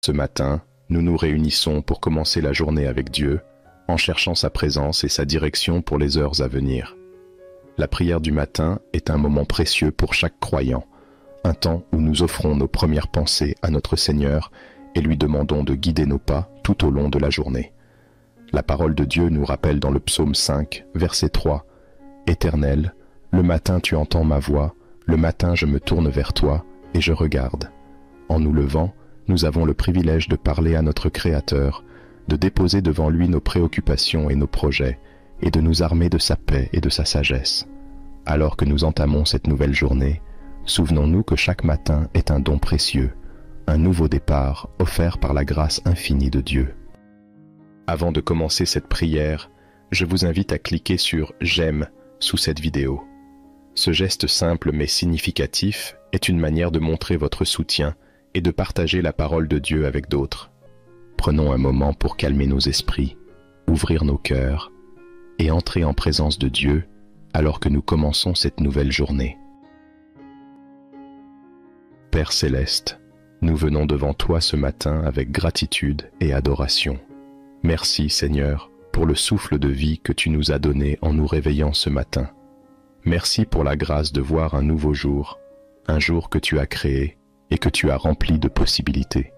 Ce matin, nous nous réunissons pour commencer la journée avec Dieu, en cherchant sa présence et sa direction pour les heures à venir. La prière du matin est un moment précieux pour chaque croyant, un temps où nous offrons nos premières pensées à notre Seigneur et lui demandons de guider nos pas tout au long de la journée. La parole de Dieu nous rappelle dans le psaume 5, verset 3, Éternel, le matin tu entends ma voix, le matin je me tourne vers toi et je regarde. En nous levant, nous avons le privilège de parler à notre Créateur, de déposer devant lui nos préoccupations et nos projets, et de nous armer de sa paix et de sa sagesse. Alors que nous entamons cette nouvelle journée, souvenons-nous que chaque matin est un don précieux, un nouveau départ offert par la grâce infinie de Dieu. Avant de commencer cette prière, je vous invite à cliquer sur J'aime sous cette vidéo. Ce geste simple mais significatif est une manière de montrer votre soutien et de partager la parole de Dieu avec d'autres. Prenons un moment pour calmer nos esprits, ouvrir nos cœurs et entrer en présence de Dieu alors que nous commençons cette nouvelle journée. Père céleste, nous venons devant toi ce matin avec gratitude et adoration. Merci Seigneur pour le souffle de vie que tu nous as donné en nous réveillant ce matin. Merci pour la grâce de voir un nouveau jour, un jour que tu as créé et que tu as rempli de possibilités.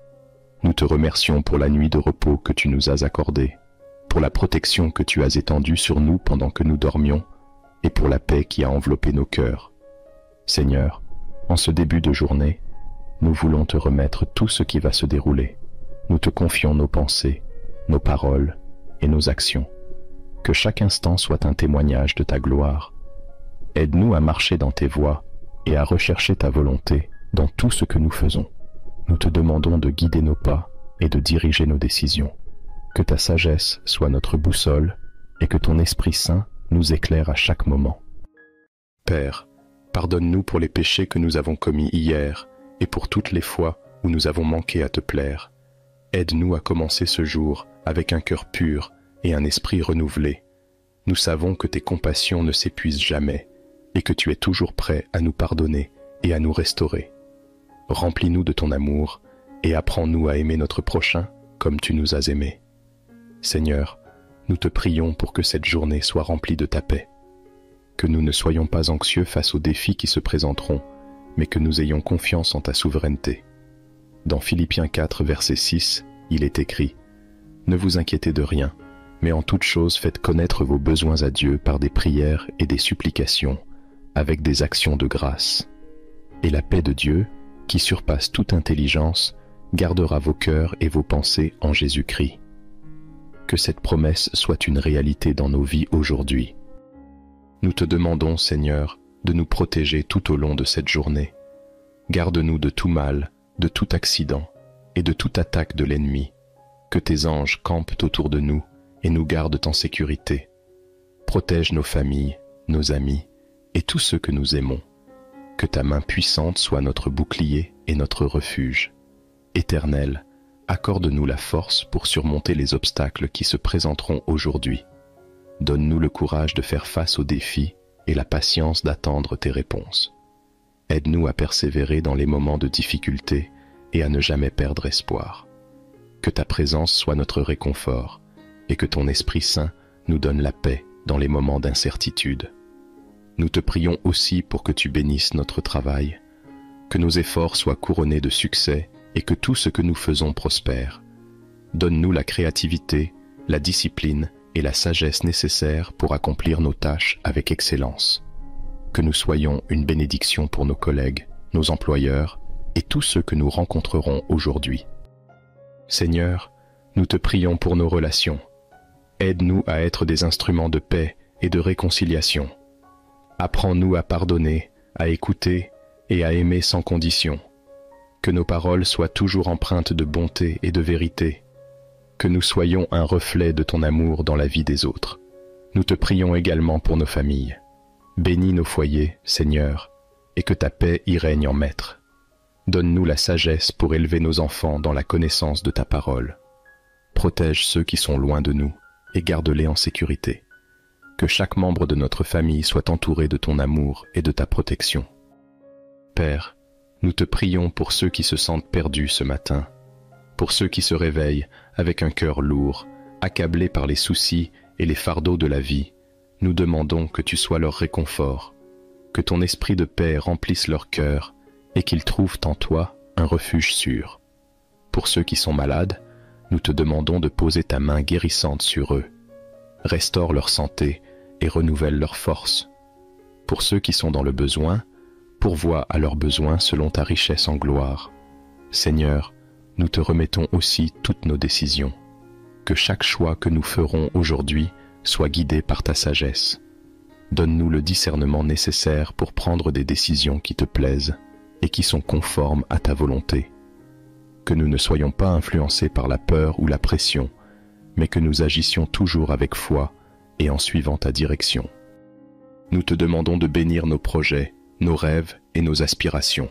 Nous te remercions pour la nuit de repos que tu nous as accordée, pour la protection que tu as étendue sur nous pendant que nous dormions, et pour la paix qui a enveloppé nos cœurs. Seigneur, en ce début de journée, nous voulons te remettre tout ce qui va se dérouler. Nous te confions nos pensées, nos paroles et nos actions. Que chaque instant soit un témoignage de ta gloire. Aide-nous à marcher dans tes voies et à rechercher ta volonté dans tout ce que nous faisons. Nous te demandons de guider nos pas et de diriger nos décisions. Que ta sagesse soit notre boussole et que ton Esprit Saint nous éclaire à chaque moment. Père, pardonne-nous pour les péchés que nous avons commis hier et pour toutes les fois où nous avons manqué à te plaire. Aide-nous à commencer ce jour avec un cœur pur et un esprit renouvelé. Nous savons que tes compassions ne s'épuisent jamais et que tu es toujours prêt à nous pardonner et à nous restaurer. Remplis-nous de ton amour et apprends-nous à aimer notre prochain comme tu nous as aimés. Seigneur, nous te prions pour que cette journée soit remplie de ta paix. Que nous ne soyons pas anxieux face aux défis qui se présenteront, mais que nous ayons confiance en ta souveraineté. Dans Philippiens 4, verset 6, il est écrit Ne vous inquiétez de rien, mais en toute chose faites connaître vos besoins à Dieu par des prières et des supplications, avec des actions de grâce. Et la paix de Dieu, qui surpasse toute intelligence, gardera vos cœurs et vos pensées en Jésus-Christ. Que cette promesse soit une réalité dans nos vies aujourd'hui. Nous te demandons, Seigneur, de nous protéger tout au long de cette journée. Garde-nous de tout mal, de tout accident et de toute attaque de l'ennemi. Que tes anges campent autour de nous et nous gardent en sécurité. Protège nos familles, nos amis et tous ceux que nous aimons que ta main puissante soit notre bouclier et notre refuge. Éternel, accorde-nous la force pour surmonter les obstacles qui se présenteront aujourd'hui. Donne-nous le courage de faire face aux défis et la patience d'attendre tes réponses. Aide-nous à persévérer dans les moments de difficulté et à ne jamais perdre espoir. Que ta présence soit notre réconfort et que ton Esprit Saint nous donne la paix dans les moments d'incertitude. Nous te prions aussi pour que tu bénisses notre travail, que nos efforts soient couronnés de succès et que tout ce que nous faisons prospère. Donne-nous la créativité, la discipline et la sagesse nécessaires pour accomplir nos tâches avec excellence. Que nous soyons une bénédiction pour nos collègues, nos employeurs et tous ceux que nous rencontrerons aujourd'hui. Seigneur, nous te prions pour nos relations. Aide-nous à être des instruments de paix et de réconciliation. Apprends-nous à pardonner, à écouter et à aimer sans condition. Que nos paroles soient toujours empreintes de bonté et de vérité. Que nous soyons un reflet de ton amour dans la vie des autres. Nous te prions également pour nos familles. Bénis nos foyers, Seigneur, et que ta paix y règne en maître. Donne-nous la sagesse pour élever nos enfants dans la connaissance de ta parole. Protège ceux qui sont loin de nous et garde-les en sécurité que chaque membre de notre famille soit entouré de ton amour et de ta protection. Père, nous te prions pour ceux qui se sentent perdus ce matin. pour ceux qui se réveillent avec un cœur lourd, accablés par les soucis et les fardeaux de la vie, nous demandons que tu sois leur réconfort, que ton esprit de paix remplisse leur cœur et qu'ils trouvent en toi un refuge sûr. Pour ceux qui sont malades, nous te demandons de poser ta main guérissante sur eux. Restaure leur santé et renouvelle leur force. Pour ceux qui sont dans le besoin, pourvois à leurs besoins selon ta richesse en gloire. Seigneur, nous te remettons aussi toutes nos décisions. Que chaque choix que nous ferons aujourd'hui soit guidé par ta sagesse. Donne-nous le discernement nécessaire pour prendre des décisions qui te plaisent et qui sont conformes à ta volonté. Que nous ne soyons pas influencés par la peur ou la pression, mais que nous agissions toujours avec foi et en suivant ta direction. Nous te demandons de bénir nos projets, nos rêves et nos aspirations.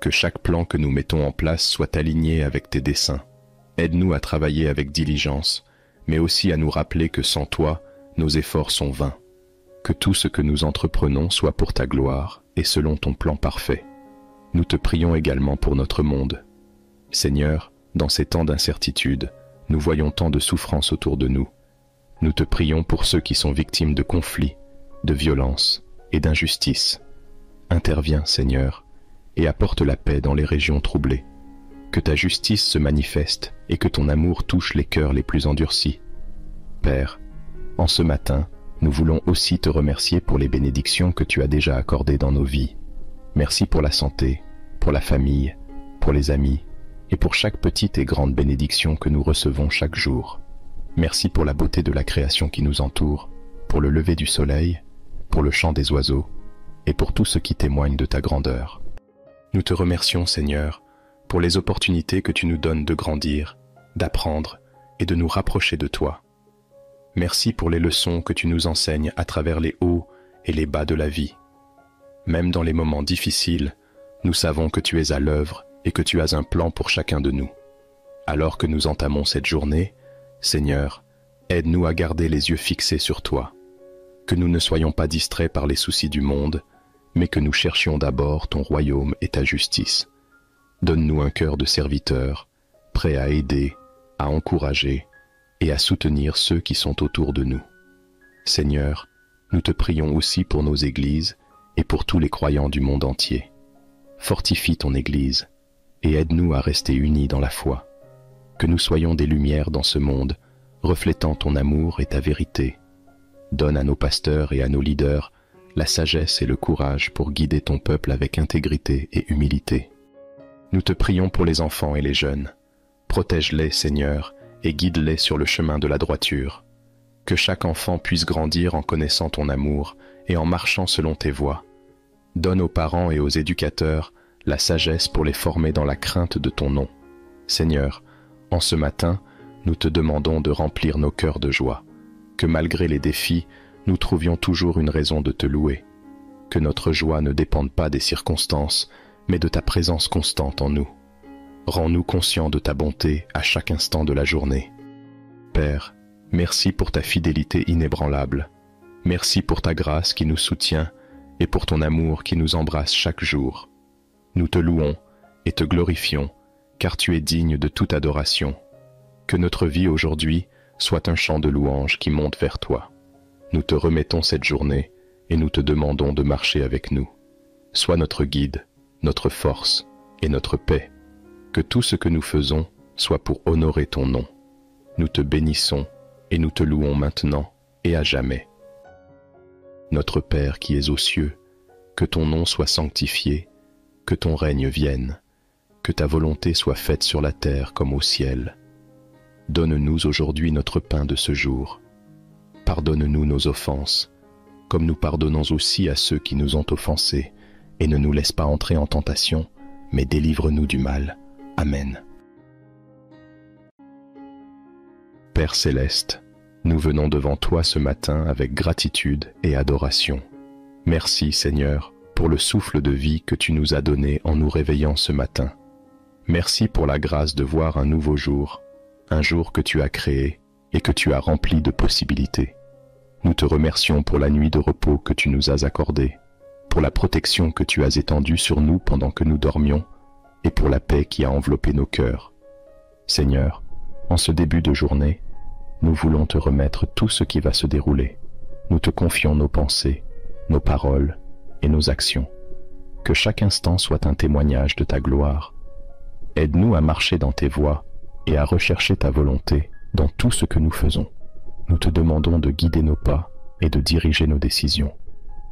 Que chaque plan que nous mettons en place soit aligné avec tes desseins. Aide-nous à travailler avec diligence, mais aussi à nous rappeler que sans toi, nos efforts sont vains. Que tout ce que nous entreprenons soit pour ta gloire et selon ton plan parfait. Nous te prions également pour notre monde. Seigneur, dans ces temps d'incertitude, nous voyons tant de souffrances autour de nous. Nous te prions pour ceux qui sont victimes de conflits, de violences et d'injustices. Interviens, Seigneur, et apporte la paix dans les régions troublées. Que ta justice se manifeste et que ton amour touche les cœurs les plus endurcis. Père, en ce matin, nous voulons aussi te remercier pour les bénédictions que tu as déjà accordées dans nos vies. Merci pour la santé, pour la famille, pour les amis et pour chaque petite et grande bénédiction que nous recevons chaque jour. Merci pour la beauté de la création qui nous entoure, pour le lever du soleil, pour le chant des oiseaux et pour tout ce qui témoigne de ta grandeur. Nous te remercions, Seigneur, pour les opportunités que tu nous donnes de grandir, d'apprendre et de nous rapprocher de toi. Merci pour les leçons que tu nous enseignes à travers les hauts et les bas de la vie. Même dans les moments difficiles, nous savons que tu es à l'œuvre et que tu as un plan pour chacun de nous. Alors que nous entamons cette journée, Seigneur, aide-nous à garder les yeux fixés sur toi. Que nous ne soyons pas distraits par les soucis du monde, mais que nous cherchions d'abord ton royaume et ta justice. Donne-nous un cœur de serviteur, prêt à aider, à encourager et à soutenir ceux qui sont autour de nous. Seigneur, nous te prions aussi pour nos églises et pour tous les croyants du monde entier. Fortifie ton Église et aide-nous à rester unis dans la foi. Que nous soyons des lumières dans ce monde, reflétant ton amour et ta vérité. Donne à nos pasteurs et à nos leaders la sagesse et le courage pour guider ton peuple avec intégrité et humilité. Nous te prions pour les enfants et les jeunes. Protège-les, Seigneur, et guide-les sur le chemin de la droiture. Que chaque enfant puisse grandir en connaissant ton amour et en marchant selon tes voies. Donne aux parents et aux éducateurs la sagesse pour les former dans la crainte de ton nom. Seigneur, en ce matin, nous te demandons de remplir nos cœurs de joie, que malgré les défis, nous trouvions toujours une raison de te louer, que notre joie ne dépende pas des circonstances, mais de ta présence constante en nous. Rends-nous conscients de ta bonté à chaque instant de la journée. Père, merci pour ta fidélité inébranlable. Merci pour ta grâce qui nous soutient et pour ton amour qui nous embrasse chaque jour. Nous te louons et te glorifions, car tu es digne de toute adoration. Que notre vie aujourd'hui soit un chant de louange qui monte vers toi. Nous te remettons cette journée et nous te demandons de marcher avec nous. Sois notre guide, notre force et notre paix que tout ce que nous faisons soit pour honorer ton nom. Nous te bénissons et nous te louons maintenant et à jamais. Notre Père qui es aux cieux, que ton nom soit sanctifié, que ton règne vienne, que ta volonté soit faite sur la terre comme au ciel. Donne-nous aujourd'hui notre pain de ce jour. Pardonne-nous nos offenses, comme nous pardonnons aussi à ceux qui nous ont offensés, et ne nous laisse pas entrer en tentation, mais délivre-nous du mal. Amen. Père céleste, nous venons devant toi ce matin avec gratitude et adoration. Merci Seigneur pour le souffle de vie que tu nous as donné en nous réveillant ce matin. Merci pour la grâce de voir un nouveau jour, un jour que tu as créé et que tu as rempli de possibilités. Nous te remercions pour la nuit de repos que tu nous as accordée, pour la protection que tu as étendue sur nous pendant que nous dormions et pour la paix qui a enveloppé nos cœurs. Seigneur, en ce début de journée, nous voulons te remettre tout ce qui va se dérouler. Nous te confions nos pensées, nos paroles et nos actions. Que chaque instant soit un témoignage de ta gloire. Aide-nous à marcher dans tes voies et à rechercher ta volonté dans tout ce que nous faisons. Nous te demandons de guider nos pas et de diriger nos décisions.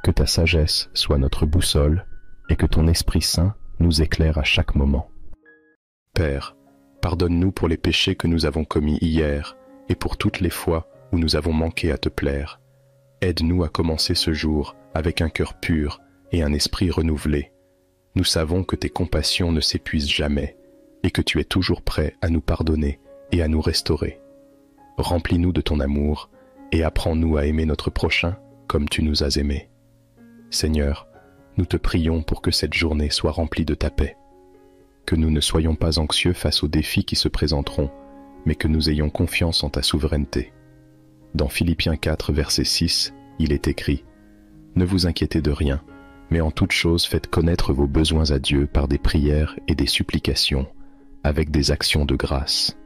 Que ta sagesse soit notre boussole et que ton Esprit Saint nous éclaire à chaque moment. Père, pardonne-nous pour les péchés que nous avons commis hier et pour toutes les fois où nous avons manqué à te plaire. Aide-nous à commencer ce jour avec un cœur pur et un esprit renouvelé. Nous savons que tes compassions ne s'épuisent jamais et que tu es toujours prêt à nous pardonner et à nous restaurer. Remplis-nous de ton amour et apprends-nous à aimer notre prochain comme tu nous as aimés. Seigneur, nous te prions pour que cette journée soit remplie de ta paix. Que nous ne soyons pas anxieux face aux défis qui se présenteront, mais que nous ayons confiance en ta souveraineté. Dans Philippiens 4, verset 6, il est écrit Ne vous inquiétez de rien, mais en toute chose faites connaître vos besoins à Dieu par des prières et des supplications, avec des actions de grâce.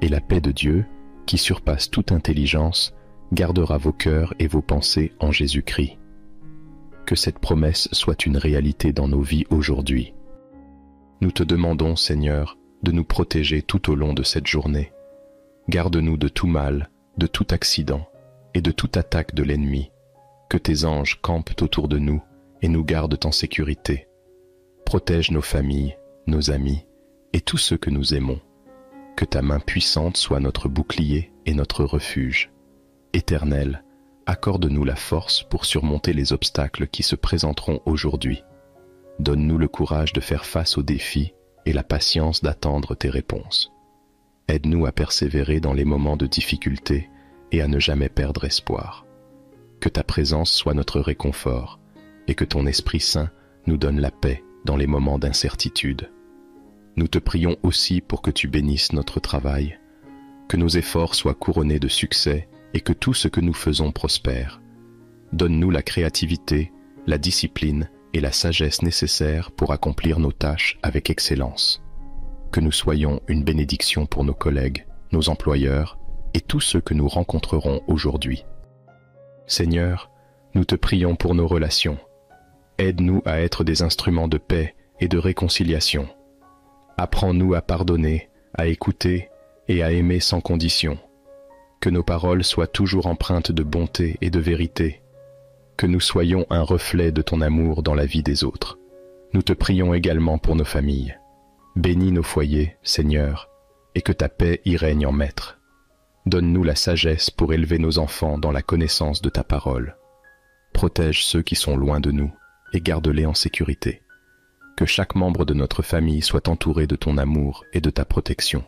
Et la paix de Dieu, qui surpasse toute intelligence, gardera vos cœurs et vos pensées en Jésus-Christ. Que cette promesse soit une réalité dans nos vies aujourd'hui. Nous te demandons, Seigneur, de nous protéger tout au long de cette journée. Garde-nous de tout mal, de tout accident et de toute attaque de l'ennemi. Que tes anges campent autour de nous et nous gardent en sécurité. Protège nos familles, nos amis et tous ceux que nous aimons. Que ta main puissante soit notre bouclier et notre refuge. Éternel, accorde-nous la force pour surmonter les obstacles qui se présenteront aujourd'hui. Donne-nous le courage de faire face aux défis et la patience d'attendre tes réponses. Aide-nous à persévérer dans les moments de difficulté et à ne jamais perdre espoir. Que ta présence soit notre réconfort et que ton Esprit Saint nous donne la paix dans les moments d'incertitude. Nous te prions aussi pour que tu bénisses notre travail, que nos efforts soient couronnés de succès et que tout ce que nous faisons prospère. Donne-nous la créativité, la discipline et la sagesse nécessaires pour accomplir nos tâches avec excellence. Que nous soyons une bénédiction pour nos collègues, nos employeurs et tous ceux que nous rencontrerons aujourd'hui. Seigneur, nous te prions pour nos relations. Aide-nous à être des instruments de paix et de réconciliation. Apprends-nous à pardonner, à écouter et à aimer sans condition. Que nos paroles soient toujours empreintes de bonté et de vérité que nous soyons un reflet de ton amour dans la vie des autres. Nous te prions également pour nos familles. Bénis nos foyers, Seigneur, et que ta paix y règne en maître. Donne-nous la sagesse pour élever nos enfants dans la connaissance de ta parole. Protège ceux qui sont loin de nous et garde-les en sécurité. Que chaque membre de notre famille soit entouré de ton amour et de ta protection.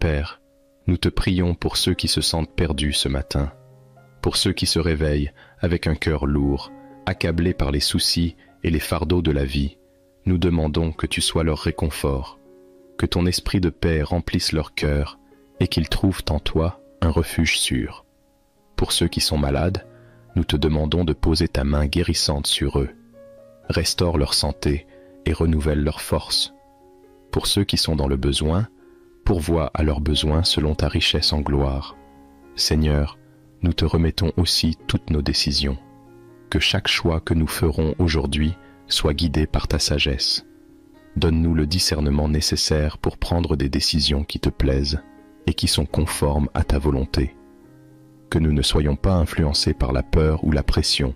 Père, nous te prions pour ceux qui se sentent perdus ce matin pour ceux qui se réveillent avec un cœur lourd, accablés par les soucis et les fardeaux de la vie, nous demandons que tu sois leur réconfort, que ton esprit de paix remplisse leur cœur et qu'ils trouvent en toi un refuge sûr. Pour ceux qui sont malades, nous te demandons de poser ta main guérissante sur eux. Restaure leur santé et renouvelle leur force. Pour ceux qui sont dans le besoin, pourvois à leurs besoins selon ta richesse en gloire. Seigneur, nous te remettons aussi toutes nos décisions. Que chaque choix que nous ferons aujourd'hui soit guidé par ta sagesse. Donne-nous le discernement nécessaire pour prendre des décisions qui te plaisent et qui sont conformes à ta volonté. Que nous ne soyons pas influencés par la peur ou la pression,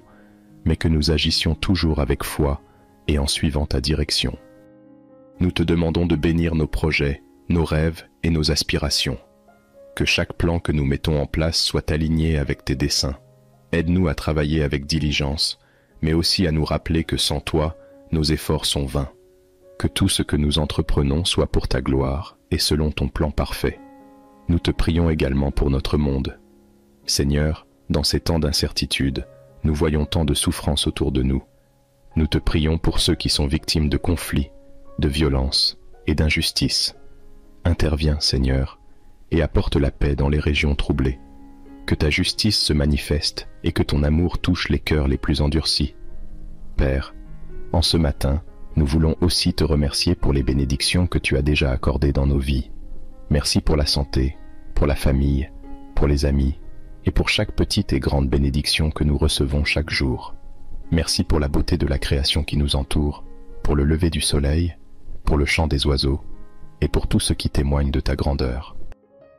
mais que nous agissions toujours avec foi et en suivant ta direction. Nous te demandons de bénir nos projets, nos rêves et nos aspirations que chaque plan que nous mettons en place soit aligné avec tes desseins. Aide-nous à travailler avec diligence, mais aussi à nous rappeler que sans toi, nos efforts sont vains. Que tout ce que nous entreprenons soit pour ta gloire et selon ton plan parfait. Nous te prions également pour notre monde. Seigneur, dans ces temps d'incertitude, nous voyons tant de souffrances autour de nous. Nous te prions pour ceux qui sont victimes de conflits, de violences et d'injustice. Interviens, Seigneur, et apporte la paix dans les régions troublées. Que ta justice se manifeste et que ton amour touche les cœurs les plus endurcis. Père, en ce matin, nous voulons aussi te remercier pour les bénédictions que tu as déjà accordées dans nos vies. Merci pour la santé, pour la famille, pour les amis, et pour chaque petite et grande bénédiction que nous recevons chaque jour. Merci pour la beauté de la création qui nous entoure, pour le lever du soleil, pour le chant des oiseaux, et pour tout ce qui témoigne de ta grandeur.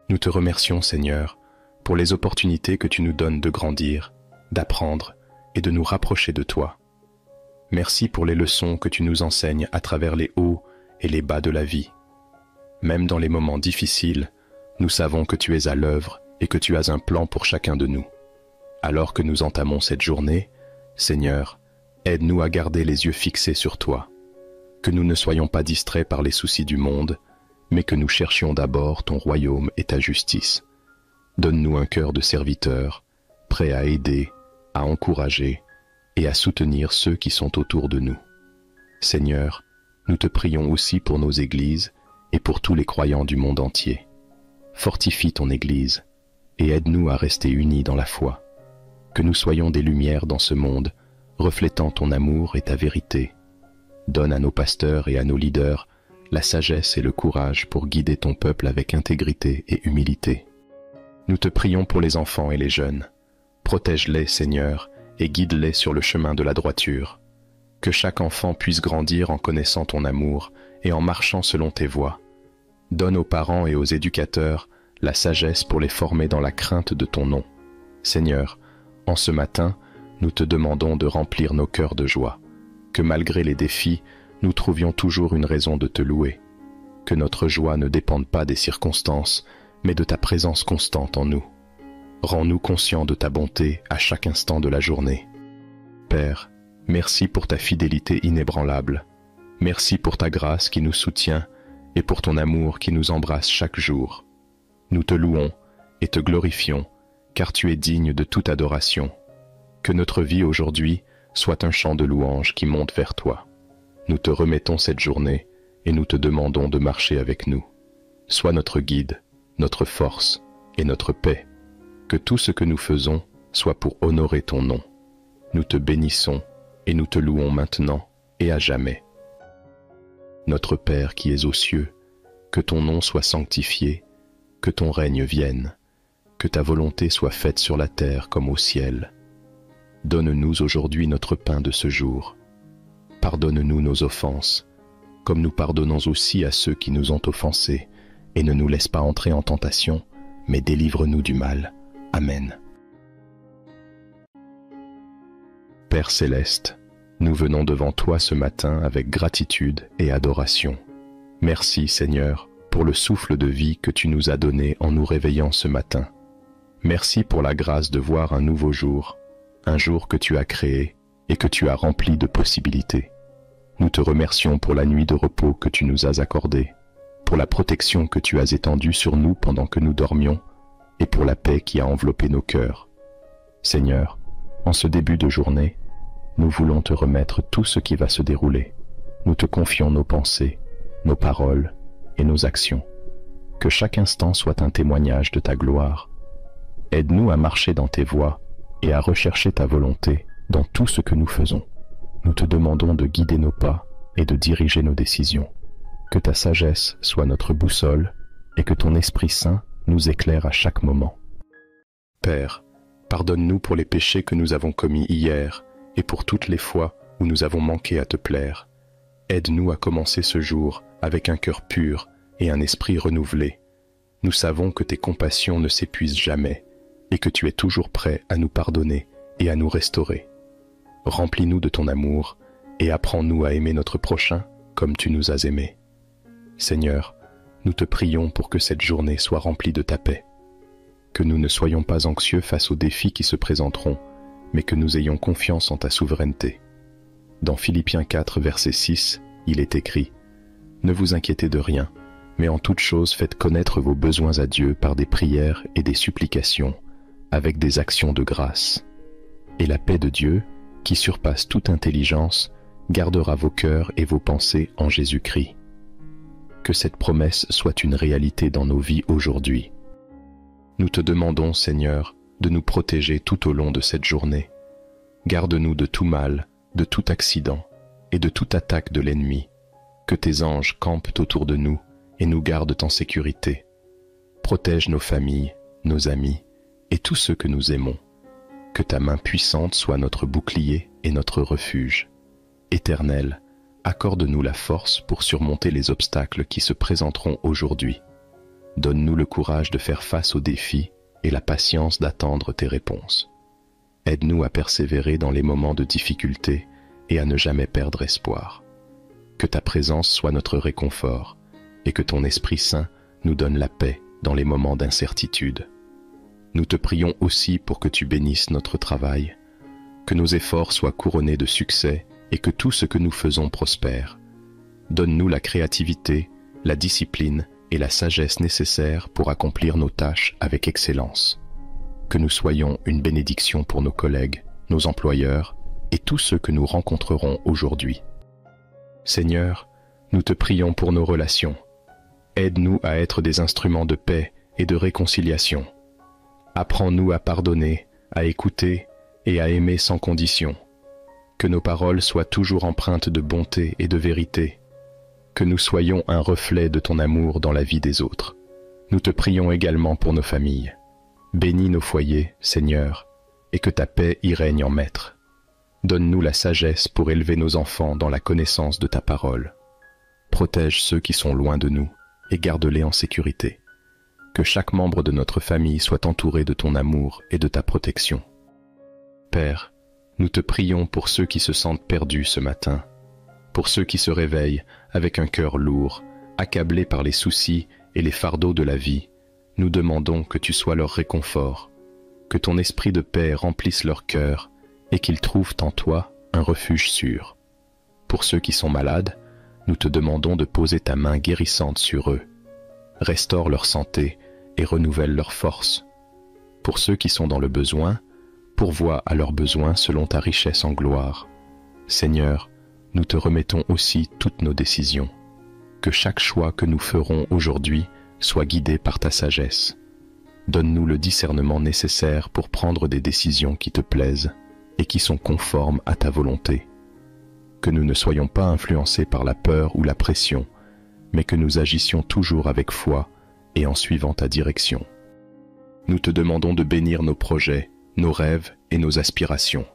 Nous te remercions, Seigneur, pour les opportunités que tu nous donnes de grandir, d'apprendre et de nous rapprocher de toi. Merci pour les leçons que tu nous enseignes à travers les hauts et les bas de la vie. Même dans les moments difficiles, nous savons que tu es à l'œuvre et que tu as un plan pour chacun de nous. Alors que nous entamons cette journée, Seigneur, aide-nous à garder les yeux fixés sur toi, que nous ne soyons pas distraits par les soucis du monde, mais que nous cherchions d'abord ton royaume et ta justice. Donne-nous un cœur de serviteur, prêt à aider, à encourager et à soutenir ceux qui sont autour de nous. Seigneur, nous te prions aussi pour nos églises et pour tous les croyants du monde entier. Fortifie ton Église et aide-nous à rester unis dans la foi. Que nous soyons des lumières dans ce monde, reflétant ton amour et ta vérité. Donne à nos pasteurs et à nos leaders la sagesse et le courage pour guider ton peuple avec intégrité et humilité. Nous te prions pour les enfants et les jeunes. Protège-les, Seigneur, et guide-les sur le chemin de la droiture. Que chaque enfant puisse grandir en connaissant ton amour et en marchant selon tes voies. Donne aux parents et aux éducateurs la sagesse pour les former dans la crainte de ton nom. Seigneur, en ce matin, nous te demandons de remplir nos cœurs de joie, que malgré les défis, nous trouvions toujours une raison de te louer, que notre joie ne dépende pas des circonstances, mais de ta présence constante en nous. Rends-nous conscients de ta bonté à chaque instant de la journée. Père, merci pour ta fidélité inébranlable. Merci pour ta grâce qui nous soutient et pour ton amour qui nous embrasse chaque jour. Nous te louons et te glorifions, car tu es digne de toute adoration. Que notre vie aujourd'hui soit un chant de louange qui monte vers toi. Nous te remettons cette journée et nous te demandons de marcher avec nous. Sois notre guide, notre force et notre paix que tout ce que nous faisons soit pour honorer ton nom. Nous te bénissons et nous te louons maintenant et à jamais. Notre Père qui es aux cieux, que ton nom soit sanctifié, que ton règne vienne, que ta volonté soit faite sur la terre comme au ciel. Donne-nous aujourd'hui notre pain de ce jour. Pardonne-nous nos offenses, comme nous pardonnons aussi à ceux qui nous ont offensés, et ne nous laisse pas entrer en tentation, mais délivre-nous du mal. Amen. Père céleste, nous venons devant toi ce matin avec gratitude et adoration. Merci Seigneur pour le souffle de vie que tu nous as donné en nous réveillant ce matin. Merci pour la grâce de voir un nouveau jour, un jour que tu as créé et que tu as rempli de possibilités. Nous te remercions pour la nuit de repos que tu nous as accordée, pour la protection que tu as étendue sur nous pendant que nous dormions et pour la paix qui a enveloppé nos cœurs. Seigneur, en ce début de journée, nous voulons te remettre tout ce qui va se dérouler. Nous te confions nos pensées, nos paroles et nos actions. Que chaque instant soit un témoignage de ta gloire. Aide-nous à marcher dans tes voies et à rechercher ta volonté dans tout ce que nous faisons. Nous te demandons de guider nos pas et de diriger nos décisions. Que ta sagesse soit notre boussole et que ton Esprit Saint nous éclaire à chaque moment. Père, pardonne-nous pour les péchés que nous avons commis hier et pour toutes les fois où nous avons manqué à te plaire. Aide-nous à commencer ce jour avec un cœur pur et un esprit renouvelé. Nous savons que tes compassions ne s'épuisent jamais et que tu es toujours prêt à nous pardonner et à nous restaurer. Remplis-nous de ton amour et apprends-nous à aimer notre prochain comme tu nous as aimés. Seigneur, nous te prions pour que cette journée soit remplie de ta paix. Que nous ne soyons pas anxieux face aux défis qui se présenteront, mais que nous ayons confiance en ta souveraineté. Dans Philippiens 4, verset 6, il est écrit Ne vous inquiétez de rien, mais en toute chose faites connaître vos besoins à Dieu par des prières et des supplications, avec des actions de grâce. Et la paix de Dieu, qui surpasse toute intelligence, gardera vos cœurs et vos pensées en Jésus-Christ que cette promesse soit une réalité dans nos vies aujourd'hui. Nous te demandons, Seigneur, de nous protéger tout au long de cette journée. Garde-nous de tout mal, de tout accident et de toute attaque de l'ennemi. Que tes anges campent autour de nous et nous gardent en sécurité. Protège nos familles, nos amis et tous ceux que nous aimons. Que ta main puissante soit notre bouclier et notre refuge. Éternel, accorde-nous la force pour surmonter les obstacles qui se présenteront aujourd'hui. Donne-nous le courage de faire face aux défis et la patience d'attendre tes réponses. Aide-nous à persévérer dans les moments de difficulté et à ne jamais perdre espoir. Que ta présence soit notre réconfort et que ton Esprit Saint nous donne la paix dans les moments d'incertitude. Nous te prions aussi pour que tu bénisses notre travail, que nos efforts soient couronnés de succès et que tout ce que nous faisons prospère. Donne-nous la créativité, la discipline et la sagesse nécessaires pour accomplir nos tâches avec excellence. Que nous soyons une bénédiction pour nos collègues, nos employeurs et tous ceux que nous rencontrerons aujourd'hui. Seigneur, nous te prions pour nos relations. Aide-nous à être des instruments de paix et de réconciliation. Apprends-nous à pardonner, à écouter et à aimer sans condition. Que nos paroles soient toujours empreintes de bonté et de vérité. Que nous soyons un reflet de ton amour dans la vie des autres. Nous te prions également pour nos familles. Bénis nos foyers, Seigneur, et que ta paix y règne en maître. Donne-nous la sagesse pour élever nos enfants dans la connaissance de ta parole. Protège ceux qui sont loin de nous et garde-les en sécurité. Que chaque membre de notre famille soit entouré de ton amour et de ta protection. Père, nous te prions pour ceux qui se sentent perdus ce matin, pour ceux qui se réveillent avec un cœur lourd, accablés par les soucis et les fardeaux de la vie. Nous demandons que tu sois leur réconfort, que ton esprit de paix remplisse leur cœur et qu'ils trouvent en toi un refuge sûr. Pour ceux qui sont malades, nous te demandons de poser ta main guérissante sur eux. Restaure leur santé et renouvelle leur force. Pour ceux qui sont dans le besoin, pourvois à leurs besoins selon ta richesse en gloire. Seigneur, nous te remettons aussi toutes nos décisions. Que chaque choix que nous ferons aujourd'hui soit guidé par ta sagesse. Donne-nous le discernement nécessaire pour prendre des décisions qui te plaisent et qui sont conformes à ta volonté que nous ne soyons pas influencés par la peur ou la pression, mais que nous agissions toujours avec foi et en suivant ta direction. Nous te demandons de bénir nos projets, nos rêves et nos aspirations.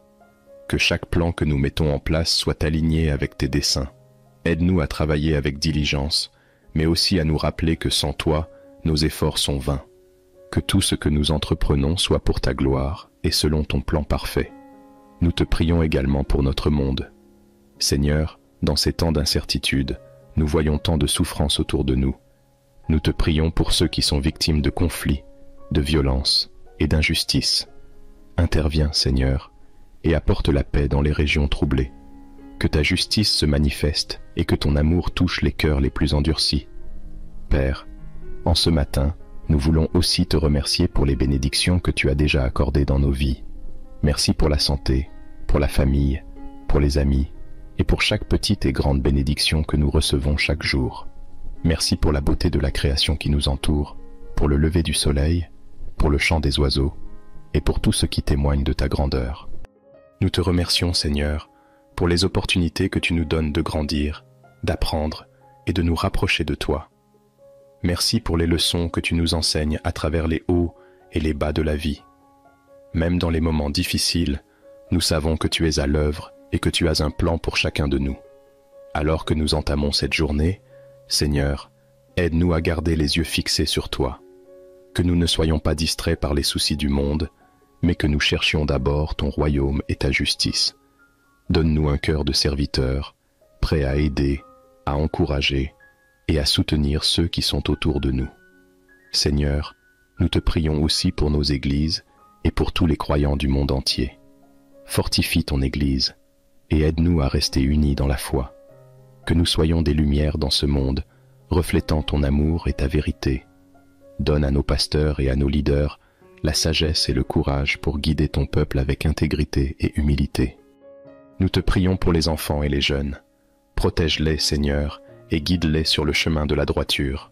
Que chaque plan que nous mettons en place soit aligné avec tes desseins. Aide-nous à travailler avec diligence, mais aussi à nous rappeler que sans toi, nos efforts sont vains. Que tout ce que nous entreprenons soit pour ta gloire et selon ton plan parfait. Nous te prions également pour notre monde. Seigneur, dans ces temps d'incertitude, nous voyons tant de souffrances autour de nous. Nous te prions pour ceux qui sont victimes de conflits, de violences et d'injustice. Interviens, Seigneur, et apporte la paix dans les régions troublées. Que ta justice se manifeste et que ton amour touche les cœurs les plus endurcis. Père, en ce matin, nous voulons aussi te remercier pour les bénédictions que tu as déjà accordées dans nos vies. Merci pour la santé, pour la famille, pour les amis et pour chaque petite et grande bénédiction que nous recevons chaque jour. Merci pour la beauté de la création qui nous entoure, pour le lever du soleil, pour le chant des oiseaux, et pour tout ce qui témoigne de ta grandeur. Nous te remercions, Seigneur, pour les opportunités que tu nous donnes de grandir, d'apprendre et de nous rapprocher de toi. Merci pour les leçons que tu nous enseignes à travers les hauts et les bas de la vie. Même dans les moments difficiles, nous savons que tu es à l'œuvre et que tu as un plan pour chacun de nous. Alors que nous entamons cette journée, Seigneur, aide-nous à garder les yeux fixés sur toi, que nous ne soyons pas distraits par les soucis du monde, mais que nous cherchions d'abord ton royaume et ta justice. Donne-nous un cœur de serviteur, prêt à aider, à encourager et à soutenir ceux qui sont autour de nous. Seigneur, nous te prions aussi pour nos églises et pour tous les croyants du monde entier. Fortifie ton Église, et aide-nous à rester unis dans la foi. Que nous soyons des lumières dans ce monde, reflétant ton amour et ta vérité. Donne à nos pasteurs et à nos leaders la sagesse et le courage pour guider ton peuple avec intégrité et humilité. Nous te prions pour les enfants et les jeunes. Protège-les, Seigneur, et guide-les sur le chemin de la droiture.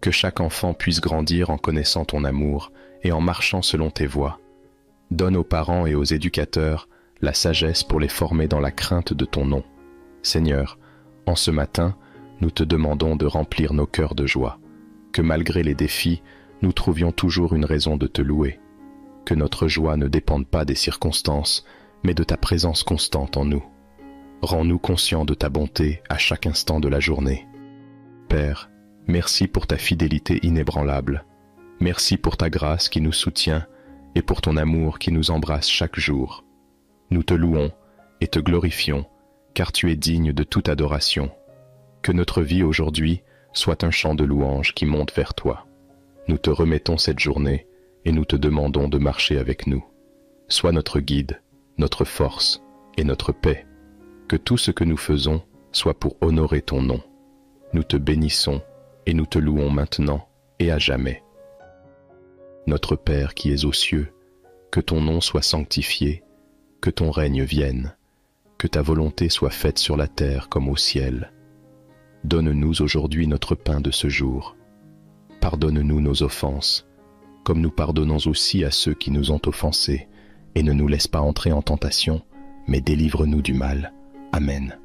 Que chaque enfant puisse grandir en connaissant ton amour et en marchant selon tes voies. Donne aux parents et aux éducateurs la sagesse pour les former dans la crainte de ton nom. Seigneur, en ce matin, nous te demandons de remplir nos cœurs de joie, que malgré les défis, nous trouvions toujours une raison de te louer. Que notre joie ne dépende pas des circonstances, mais de ta présence constante en nous. Rends-nous conscients de ta bonté à chaque instant de la journée. Père, merci pour ta fidélité inébranlable. Merci pour ta grâce qui nous soutient et pour ton amour qui nous embrasse chaque jour. Nous te louons et te glorifions, car tu es digne de toute adoration. Que notre vie aujourd'hui soit un chant de louange qui monte vers toi. Nous te remettons cette journée et nous te demandons de marcher avec nous. Sois notre guide, notre force et notre paix. Que tout ce que nous faisons soit pour honorer ton nom. Nous te bénissons et nous te louons maintenant et à jamais. Notre Père qui es aux cieux, que ton nom soit sanctifié, que ton règne vienne, que ta volonté soit faite sur la terre comme au ciel. Donne-nous aujourd'hui notre pain de ce jour. Pardonne-nous nos offenses, comme nous pardonnons aussi à ceux qui nous ont offensés, et ne nous laisse pas entrer en tentation, mais délivre-nous du mal. Amen.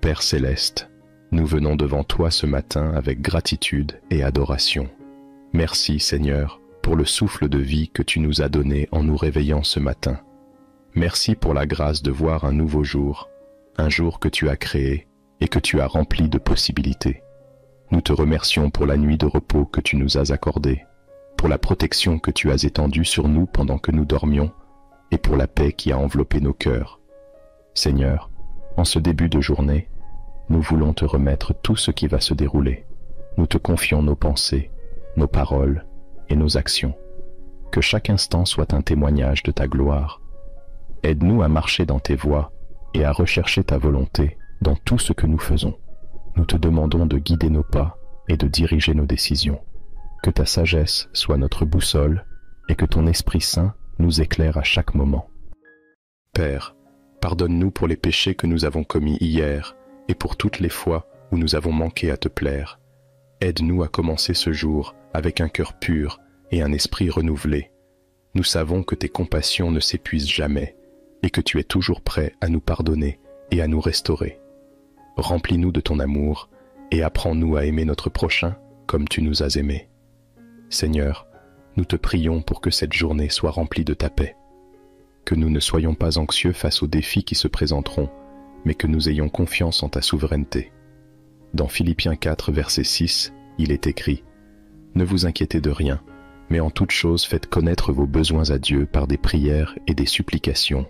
Père céleste, nous venons devant toi ce matin avec gratitude et adoration. Merci Seigneur pour le souffle de vie que tu nous as donné en nous réveillant ce matin. Merci pour la grâce de voir un nouveau jour, un jour que tu as créé et que tu as rempli de possibilités. Nous te remercions pour la nuit de repos que tu nous as accordée, pour la protection que tu as étendue sur nous pendant que nous dormions, et pour la paix qui a enveloppé nos cœurs. Seigneur, en ce début de journée, nous voulons te remettre tout ce qui va se dérouler. Nous te confions nos pensées, nos paroles et nos actions. Que chaque instant soit un témoignage de ta gloire. Aide-nous à marcher dans tes voies et à rechercher ta volonté dans tout ce que nous faisons. Nous te demandons de guider nos pas et de diriger nos décisions. Que ta sagesse soit notre boussole et que ton Esprit Saint nous éclaire à chaque moment. Père, pardonne-nous pour les péchés que nous avons commis hier et pour toutes les fois où nous avons manqué à te plaire. Aide-nous à commencer ce jour avec un cœur pur et un esprit renouvelé. Nous savons que tes compassions ne s'épuisent jamais et que tu es toujours prêt à nous pardonner et à nous restaurer. Remplis-nous de ton amour et apprends-nous à aimer notre prochain comme tu nous as aimés. Seigneur, nous te prions pour que cette journée soit remplie de ta paix. Que nous ne soyons pas anxieux face aux défis qui se présenteront, mais que nous ayons confiance en ta souveraineté. Dans Philippiens 4, verset 6, il est écrit Ne vous inquiétez de rien, mais en toute chose faites connaître vos besoins à Dieu par des prières et des supplications,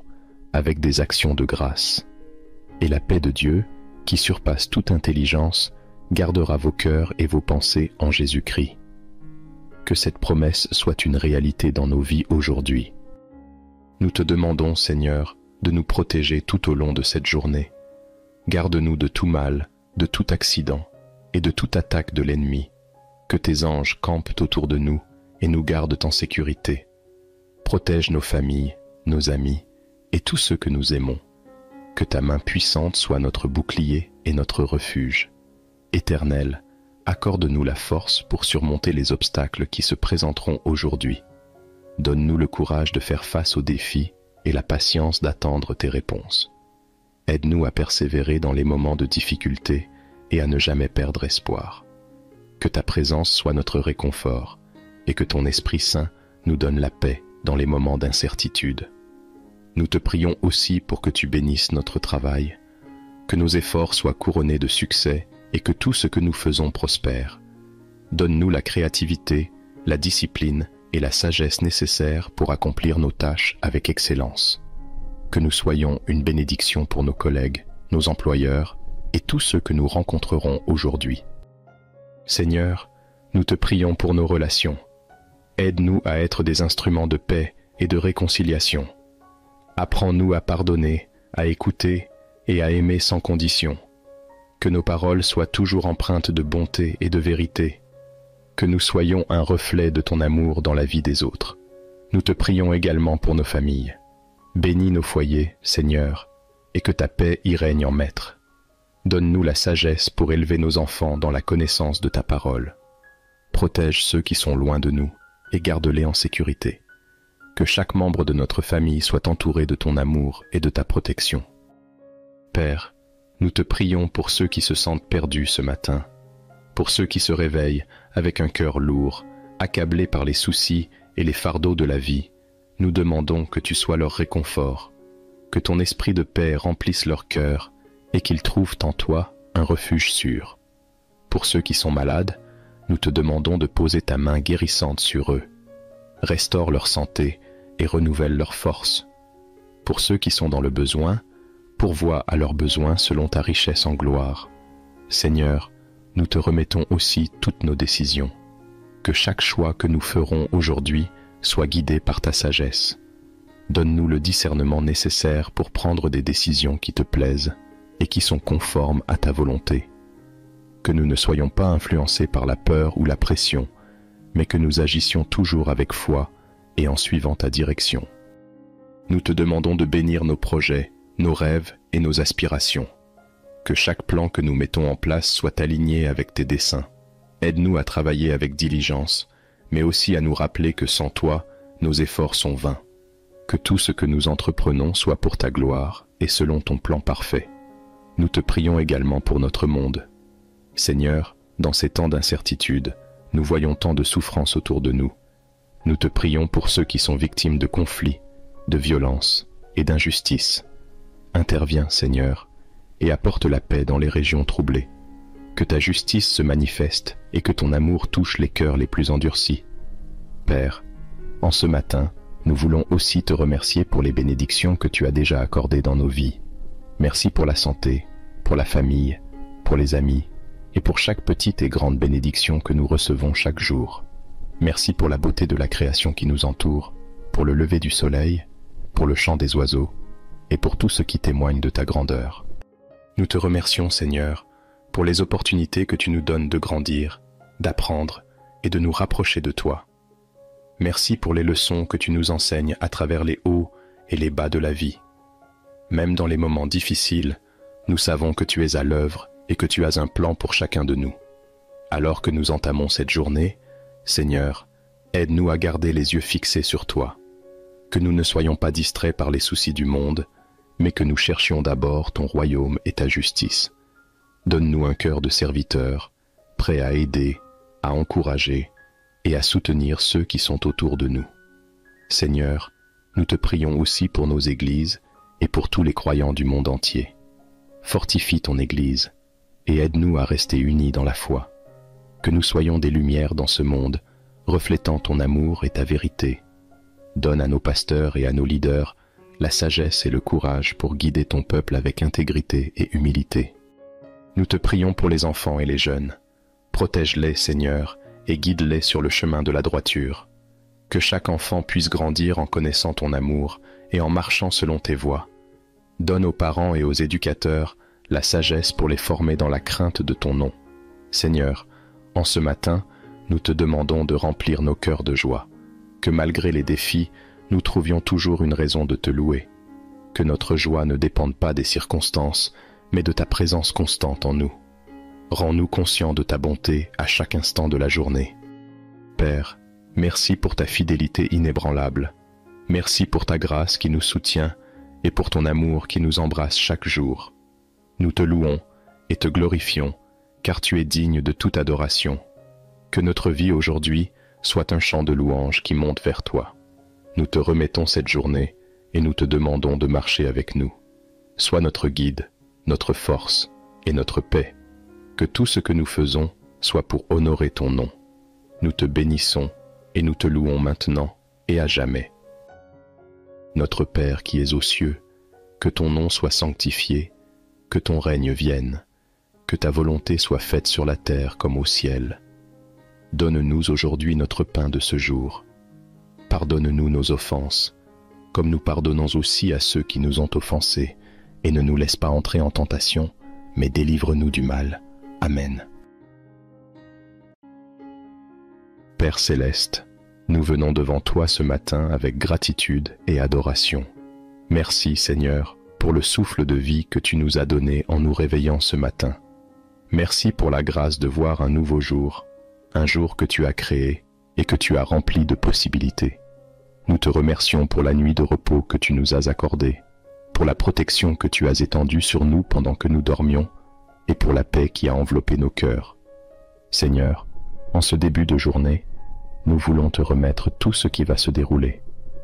avec des actions de grâce. Et la paix de Dieu, qui surpasse toute intelligence, gardera vos cœurs et vos pensées en Jésus-Christ. Que cette promesse soit une réalité dans nos vies aujourd'hui. Nous te demandons, Seigneur, de nous protéger tout au long de cette journée. Garde-nous de tout mal, de tout accident et de toute attaque de l'ennemi. Que tes anges campent autour de nous et nous gardent en sécurité. Protège nos familles, nos amis et tous ceux que nous aimons. Que ta main puissante soit notre bouclier et notre refuge. Éternel, accorde-nous la force pour surmonter les obstacles qui se présenteront aujourd'hui. Donne-nous le courage de faire face aux défis et la patience d'attendre tes réponses. Aide-nous à persévérer dans les moments de difficulté et à ne jamais perdre espoir. Que ta présence soit notre réconfort et que ton Esprit Saint nous donne la paix dans les moments d'incertitude. Nous te prions aussi pour que tu bénisses notre travail, que nos efforts soient couronnés de succès et que tout ce que nous faisons prospère. Donne-nous la créativité, la discipline et la sagesse nécessaires pour accomplir nos tâches avec excellence. Que nous soyons une bénédiction pour nos collègues, nos employeurs et tous ceux que nous rencontrerons aujourd'hui. Seigneur, nous te prions pour nos relations. Aide-nous à être des instruments de paix et de réconciliation. Apprends-nous à pardonner, à écouter et à aimer sans condition. Que nos paroles soient toujours empreintes de bonté et de vérité que nous soyons un reflet de ton amour dans la vie des autres. Nous te prions également pour nos familles. Bénis nos foyers, Seigneur, et que ta paix y règne en maître. Donne-nous la sagesse pour élever nos enfants dans la connaissance de ta parole. Protège ceux qui sont loin de nous et garde-les en sécurité. Que chaque membre de notre famille soit entouré de ton amour et de ta protection. Père, nous te prions pour ceux qui se sentent perdus ce matin pour ceux qui se réveillent avec un cœur lourd, accablés par les soucis et les fardeaux de la vie, nous demandons que tu sois leur réconfort, que ton esprit de paix remplisse leur cœur et qu'ils trouvent en toi un refuge sûr. Pour ceux qui sont malades, nous te demandons de poser ta main guérissante sur eux. Restaure leur santé et renouvelle leur force. Pour ceux qui sont dans le besoin, pourvois à leurs besoins selon ta richesse en gloire. Seigneur, nous te remettons aussi toutes nos décisions. Que chaque choix que nous ferons aujourd'hui soit guidé par ta sagesse. Donne-nous le discernement nécessaire pour prendre des décisions qui te plaisent et qui sont conformes à ta volonté. Que nous ne soyons pas influencés par la peur ou la pression, mais que nous agissions toujours avec foi et en suivant ta direction. Nous te demandons de bénir nos projets, nos rêves et nos aspirations. Que chaque plan que nous mettons en place soit aligné avec tes desseins. Aide-nous à travailler avec diligence, mais aussi à nous rappeler que sans toi, nos efforts sont vains. Que tout ce que nous entreprenons soit pour ta gloire et selon ton plan parfait. Nous te prions également pour notre monde. Seigneur, dans ces temps d'incertitude, nous voyons tant de souffrances autour de nous. Nous te prions pour ceux qui sont victimes de conflits, de violences et d'injustices. Interviens, Seigneur, et apporte la paix dans les régions troublées. Que ta justice se manifeste et que ton amour touche les cœurs les plus endurcis. Père, en ce matin, nous voulons aussi te remercier pour les bénédictions que tu as déjà accordées dans nos vies. Merci pour la santé, pour la famille, pour les amis et pour chaque petite et grande bénédiction que nous recevons chaque jour. Merci pour la beauté de la création qui nous entoure, pour le lever du soleil, pour le chant des oiseaux et pour tout ce qui témoigne de ta grandeur. Nous te remercions, Seigneur, pour les opportunités que tu nous donnes de grandir, d'apprendre et de nous rapprocher de toi. Merci pour les leçons que tu nous enseignes à travers les hauts et les bas de la vie. Même dans les moments difficiles, nous savons que tu es à l'œuvre et que tu as un plan pour chacun de nous. Alors que nous entamons cette journée, Seigneur, aide-nous à garder les yeux fixés sur toi. Que nous ne soyons pas distraits par les soucis du monde, mais que nous cherchions d'abord ton royaume et ta justice. Donne-nous un cœur de serviteur, prêt à aider, à encourager, et à soutenir ceux qui sont autour de nous. Seigneur, nous te prions aussi pour nos églises et pour tous les croyants du monde entier. Fortifie ton Église et aide-nous à rester unis dans la foi. Que nous soyons des lumières dans ce monde, reflétant ton amour et ta vérité. Donne à nos pasteurs et à nos leaders la sagesse et le courage pour guider ton peuple avec intégrité et humilité. Nous te prions pour les enfants et les jeunes. Protège-les, Seigneur, et guide-les sur le chemin de la droiture. Que chaque enfant puisse grandir en connaissant ton amour et en marchant selon tes voies. Donne aux parents et aux éducateurs la sagesse pour les former dans la crainte de ton nom. Seigneur, en ce matin, nous te demandons de remplir nos cœurs de joie, que malgré les défis, nous trouvions toujours une raison de te louer, que notre joie ne dépende pas des circonstances, mais de ta présence constante en nous. Rends-nous conscients de ta bonté à chaque instant de la journée. Père, merci pour ta fidélité inébranlable. Merci pour ta grâce qui nous soutient et pour ton amour qui nous embrasse chaque jour. Nous te louons et te glorifions, car tu es digne de toute adoration. Que notre vie aujourd'hui soit un chant de louange qui monte vers toi. Nous te remettons cette journée et nous te demandons de marcher avec nous. Sois notre guide, notre force et notre paix que tout ce que nous faisons soit pour honorer ton nom. Nous te bénissons et nous te louons maintenant et à jamais. Notre Père qui es aux cieux, que ton nom soit sanctifié, que ton règne vienne, que ta volonté soit faite sur la terre comme au ciel. Donne-nous aujourd'hui notre pain de ce jour. Pardonne-nous nos offenses, comme nous pardonnons aussi à ceux qui nous ont offensés, et ne nous laisse pas entrer en tentation, mais délivre-nous du mal. Amen. Père céleste, nous venons devant toi ce matin avec gratitude et adoration. Merci Seigneur pour le souffle de vie que tu nous as donné en nous réveillant ce matin. Merci pour la grâce de voir un nouveau jour, un jour que tu as créé et que tu as rempli de possibilités. Nous te remercions pour la nuit de repos que tu nous as accordée, pour la protection que tu as étendue sur nous pendant que nous dormions et pour la paix qui a enveloppé nos cœurs. Seigneur, en ce début de journée, nous voulons te remettre tout ce qui va se dérouler.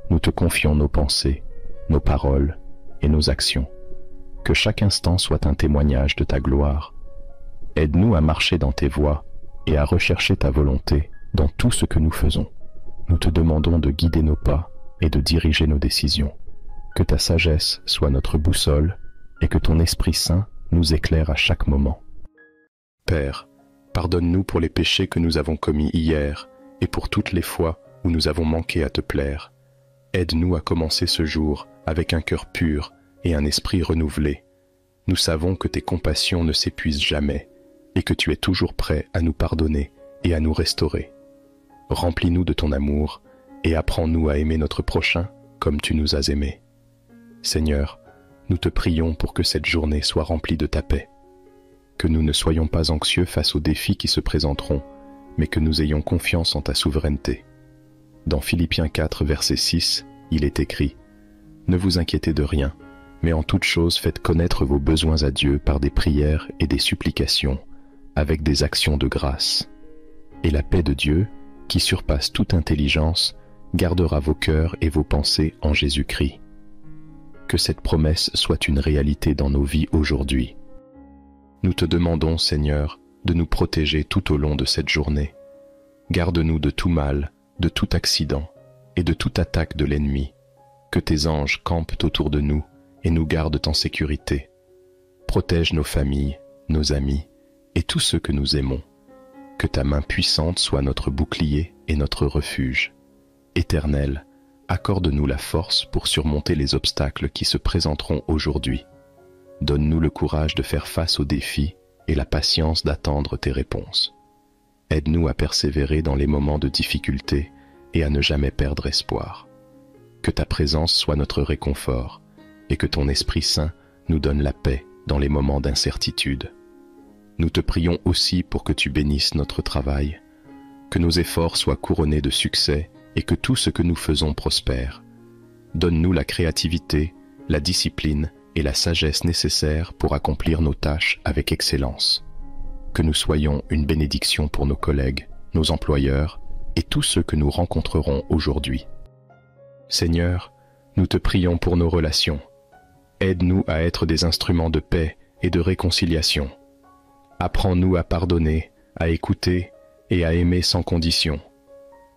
Nous te confions nos pensées, nos paroles et nos actions. Que chaque instant soit un témoignage de ta gloire. Aide-nous à marcher dans tes voies et à rechercher ta volonté dans tout ce que nous faisons. Nous te demandons de guider nos pas et de diriger nos décisions. Que ta sagesse soit notre boussole et que ton Esprit Saint nous éclaire à chaque moment. Père, pardonne-nous pour les péchés que nous avons commis hier et pour toutes les fois où nous avons manqué à te plaire. Aide-nous à commencer ce jour avec un cœur pur et un esprit renouvelé. Nous savons que tes compassions ne s'épuisent jamais et que tu es toujours prêt à nous pardonner et à nous restaurer. Remplis-nous de ton amour et apprends-nous à aimer notre prochain comme tu nous as aimés. Seigneur, nous te prions pour que cette journée soit remplie de ta paix. Que nous ne soyons pas anxieux face aux défis qui se présenteront, mais que nous ayons confiance en ta souveraineté. Dans Philippiens 4, verset 6, il est écrit Ne vous inquiétez de rien, mais en toute chose faites connaître vos besoins à Dieu par des prières et des supplications, avec des actions de grâce. Et la paix de Dieu, qui surpasse toute intelligence, gardera vos cœurs et vos pensées en Jésus-Christ. Que cette promesse soit une réalité dans nos vies aujourd'hui. Nous te demandons, Seigneur, de nous protéger tout au long de cette journée. Garde-nous de tout mal, de tout accident et de toute attaque de l'ennemi. Que tes anges campent autour de nous et nous gardent en sécurité. Protège nos familles, nos amis et tous ceux que nous aimons. Que ta main puissante soit notre bouclier et notre refuge. Éternel, accorde-nous la force pour surmonter les obstacles qui se présenteront aujourd'hui. Donne-nous le courage de faire face aux défis et la patience d'attendre tes réponses. Aide-nous à persévérer dans les moments de difficulté et à ne jamais perdre espoir. Que ta présence soit notre réconfort et que ton Esprit Saint nous donne la paix dans les moments d'incertitude. Nous te prions aussi pour que tu bénisses notre travail, que nos efforts soient couronnés de succès et que tout ce que nous faisons prospère. Donne-nous la créativité, la discipline et la sagesse nécessaires pour accomplir nos tâches avec excellence. Que nous soyons une bénédiction pour nos collègues, nos employeurs et tous ceux que nous rencontrerons aujourd'hui. Seigneur, nous te prions pour nos relations. Aide-nous à être des instruments de paix et de réconciliation. Apprends-nous à pardonner, à écouter et à aimer sans condition.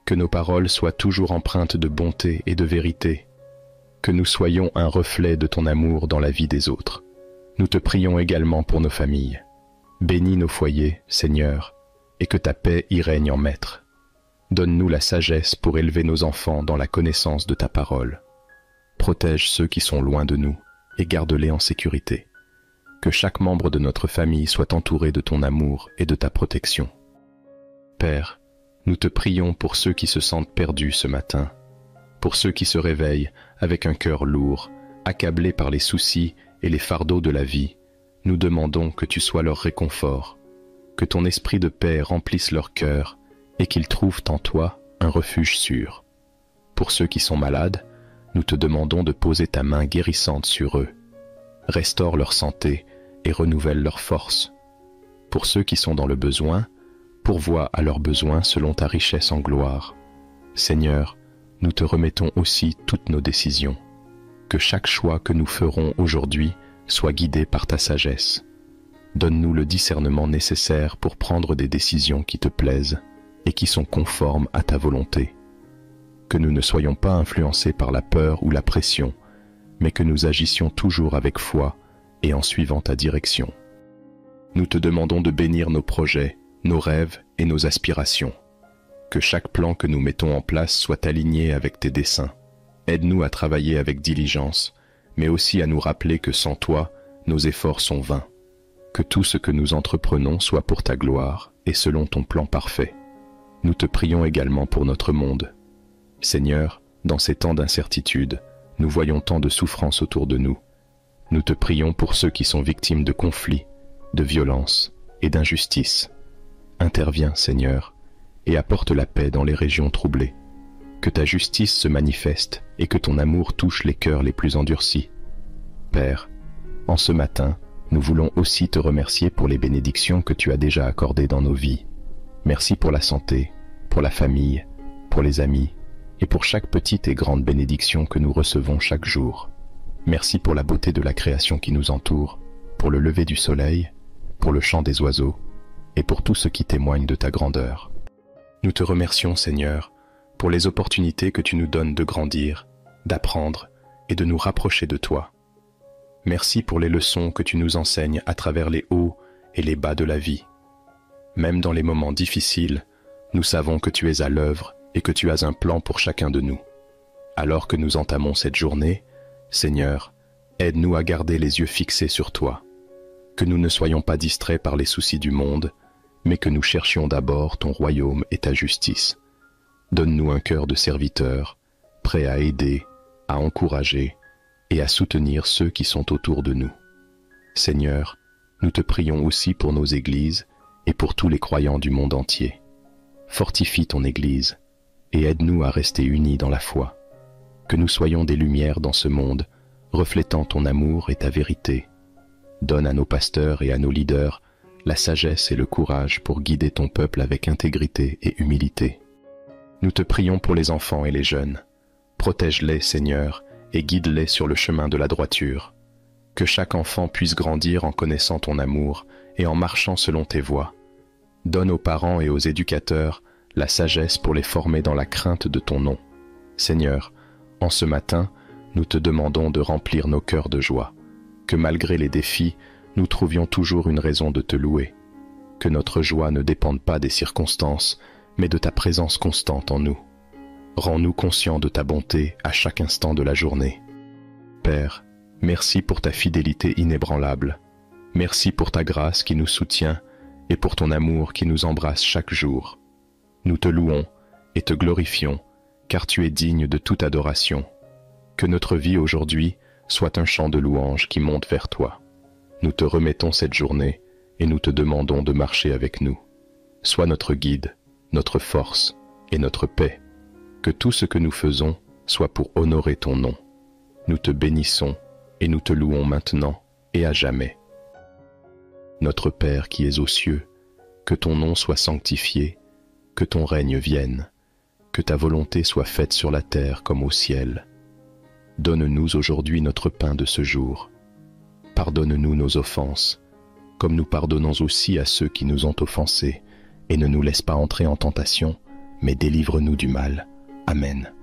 Que nos paroles soient toujours empreintes de bonté et de vérité que nous soyons un reflet de ton amour dans la vie des autres. Nous te prions également pour nos familles. Bénis nos foyers, Seigneur, et que ta paix y règne en maître. Donne-nous la sagesse pour élever nos enfants dans la connaissance de ta parole. Protège ceux qui sont loin de nous et garde-les en sécurité. Que chaque membre de notre famille soit entouré de ton amour et de ta protection. Père, nous te prions pour ceux qui se sentent perdus ce matin pour ceux qui se réveillent avec un cœur lourd, accablés par les soucis et les fardeaux de la vie, nous demandons que tu sois leur réconfort, que ton esprit de paix remplisse leur cœur et qu'ils trouvent en toi un refuge sûr. Pour ceux qui sont malades, nous te demandons de poser ta main guérissante sur eux. Restaure leur santé et renouvelle leur force. Pour ceux qui sont dans le besoin, pourvois à leurs besoins selon ta richesse en gloire. Seigneur, nous te remettons aussi toutes nos décisions. Que chaque choix que nous ferons aujourd'hui soit guidé par ta sagesse. Donne-nous le discernement nécessaire pour prendre des décisions qui te plaisent et qui sont conformes à ta volonté. Que nous ne soyons pas influencés par la peur ou la pression, mais que nous agissions toujours avec foi et en suivant ta direction. Nous te demandons de bénir nos projets, nos rêves et nos aspirations que chaque plan que nous mettons en place soit aligné avec tes desseins. Aide-nous à travailler avec diligence, mais aussi à nous rappeler que sans toi, nos efforts sont vains. Que tout ce que nous entreprenons soit pour ta gloire et selon ton plan parfait. Nous te prions également pour notre monde. Seigneur, dans ces temps d'incertitude, nous voyons tant de souffrances autour de nous. Nous te prions pour ceux qui sont victimes de conflits, de violences et d'injustice. Interviens, Seigneur, et apporte la paix dans les régions troublées. Que ta justice se manifeste et que ton amour touche les cœurs les plus endurcis. Père, en ce matin, nous voulons aussi te remercier pour les bénédictions que tu as déjà accordées dans nos vies. Merci pour la santé, pour la famille, pour les amis, et pour chaque petite et grande bénédiction que nous recevons chaque jour. Merci pour la beauté de la création qui nous entoure, pour le lever du soleil, pour le chant des oiseaux, et pour tout ce qui témoigne de ta grandeur. Nous te remercions, Seigneur, pour les opportunités que tu nous donnes de grandir, d'apprendre et de nous rapprocher de toi. Merci pour les leçons que tu nous enseignes à travers les hauts et les bas de la vie. Même dans les moments difficiles, nous savons que tu es à l'œuvre et que tu as un plan pour chacun de nous. Alors que nous entamons cette journée, Seigneur, aide-nous à garder les yeux fixés sur toi, que nous ne soyons pas distraits par les soucis du monde, mais que nous cherchions d'abord ton royaume et ta justice. Donne-nous un cœur de serviteur, prêt à aider, à encourager et à soutenir ceux qui sont autour de nous. Seigneur, nous te prions aussi pour nos églises et pour tous les croyants du monde entier. Fortifie ton Église et aide-nous à rester unis dans la foi. Que nous soyons des lumières dans ce monde, reflétant ton amour et ta vérité. Donne à nos pasteurs et à nos leaders la sagesse et le courage pour guider ton peuple avec intégrité et humilité. Nous te prions pour les enfants et les jeunes. Protège-les, Seigneur, et guide-les sur le chemin de la droiture. Que chaque enfant puisse grandir en connaissant ton amour et en marchant selon tes voies. Donne aux parents et aux éducateurs la sagesse pour les former dans la crainte de ton nom. Seigneur, en ce matin, nous te demandons de remplir nos cœurs de joie, que malgré les défis, nous trouvions toujours une raison de te louer, que notre joie ne dépende pas des circonstances, mais de ta présence constante en nous. Rends-nous conscients de ta bonté à chaque instant de la journée. Père, merci pour ta fidélité inébranlable. Merci pour ta grâce qui nous soutient et pour ton amour qui nous embrasse chaque jour. Nous te louons et te glorifions, car tu es digne de toute adoration. Que notre vie aujourd'hui soit un chant de louange qui monte vers toi. Nous te remettons cette journée et nous te demandons de marcher avec nous. Sois notre guide, notre force et notre paix que tout ce que nous faisons soit pour honorer ton nom. Nous te bénissons et nous te louons maintenant et à jamais. Notre Père qui es aux cieux, que ton nom soit sanctifié, que ton règne vienne, que ta volonté soit faite sur la terre comme au ciel. Donne-nous aujourd'hui notre pain de ce jour. Pardonne-nous nos offenses, comme nous pardonnons aussi à ceux qui nous ont offensés, et ne nous laisse pas entrer en tentation, mais délivre-nous du mal. Amen.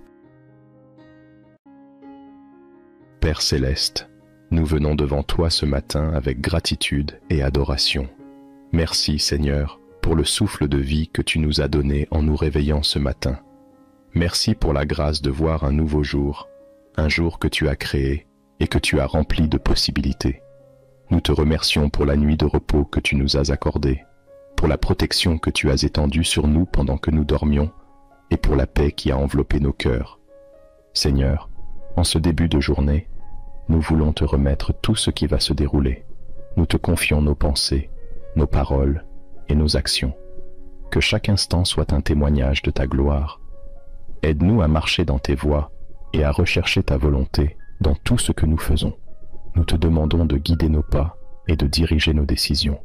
Père céleste, nous venons devant toi ce matin avec gratitude et adoration. Merci Seigneur pour le souffle de vie que tu nous as donné en nous réveillant ce matin. Merci pour la grâce de voir un nouveau jour, un jour que tu as créé et que tu as rempli de possibilités. Nous te remercions pour la nuit de repos que tu nous as accordée, pour la protection que tu as étendue sur nous pendant que nous dormions et pour la paix qui a enveloppé nos cœurs. Seigneur, en ce début de journée, nous voulons te remettre tout ce qui va se dérouler. Nous te confions nos pensées, nos paroles et nos actions. Que chaque instant soit un témoignage de ta gloire. Aide-nous à marcher dans tes voies et à rechercher ta volonté dans tout ce que nous faisons. Nous te demandons de guider nos pas et de diriger nos décisions.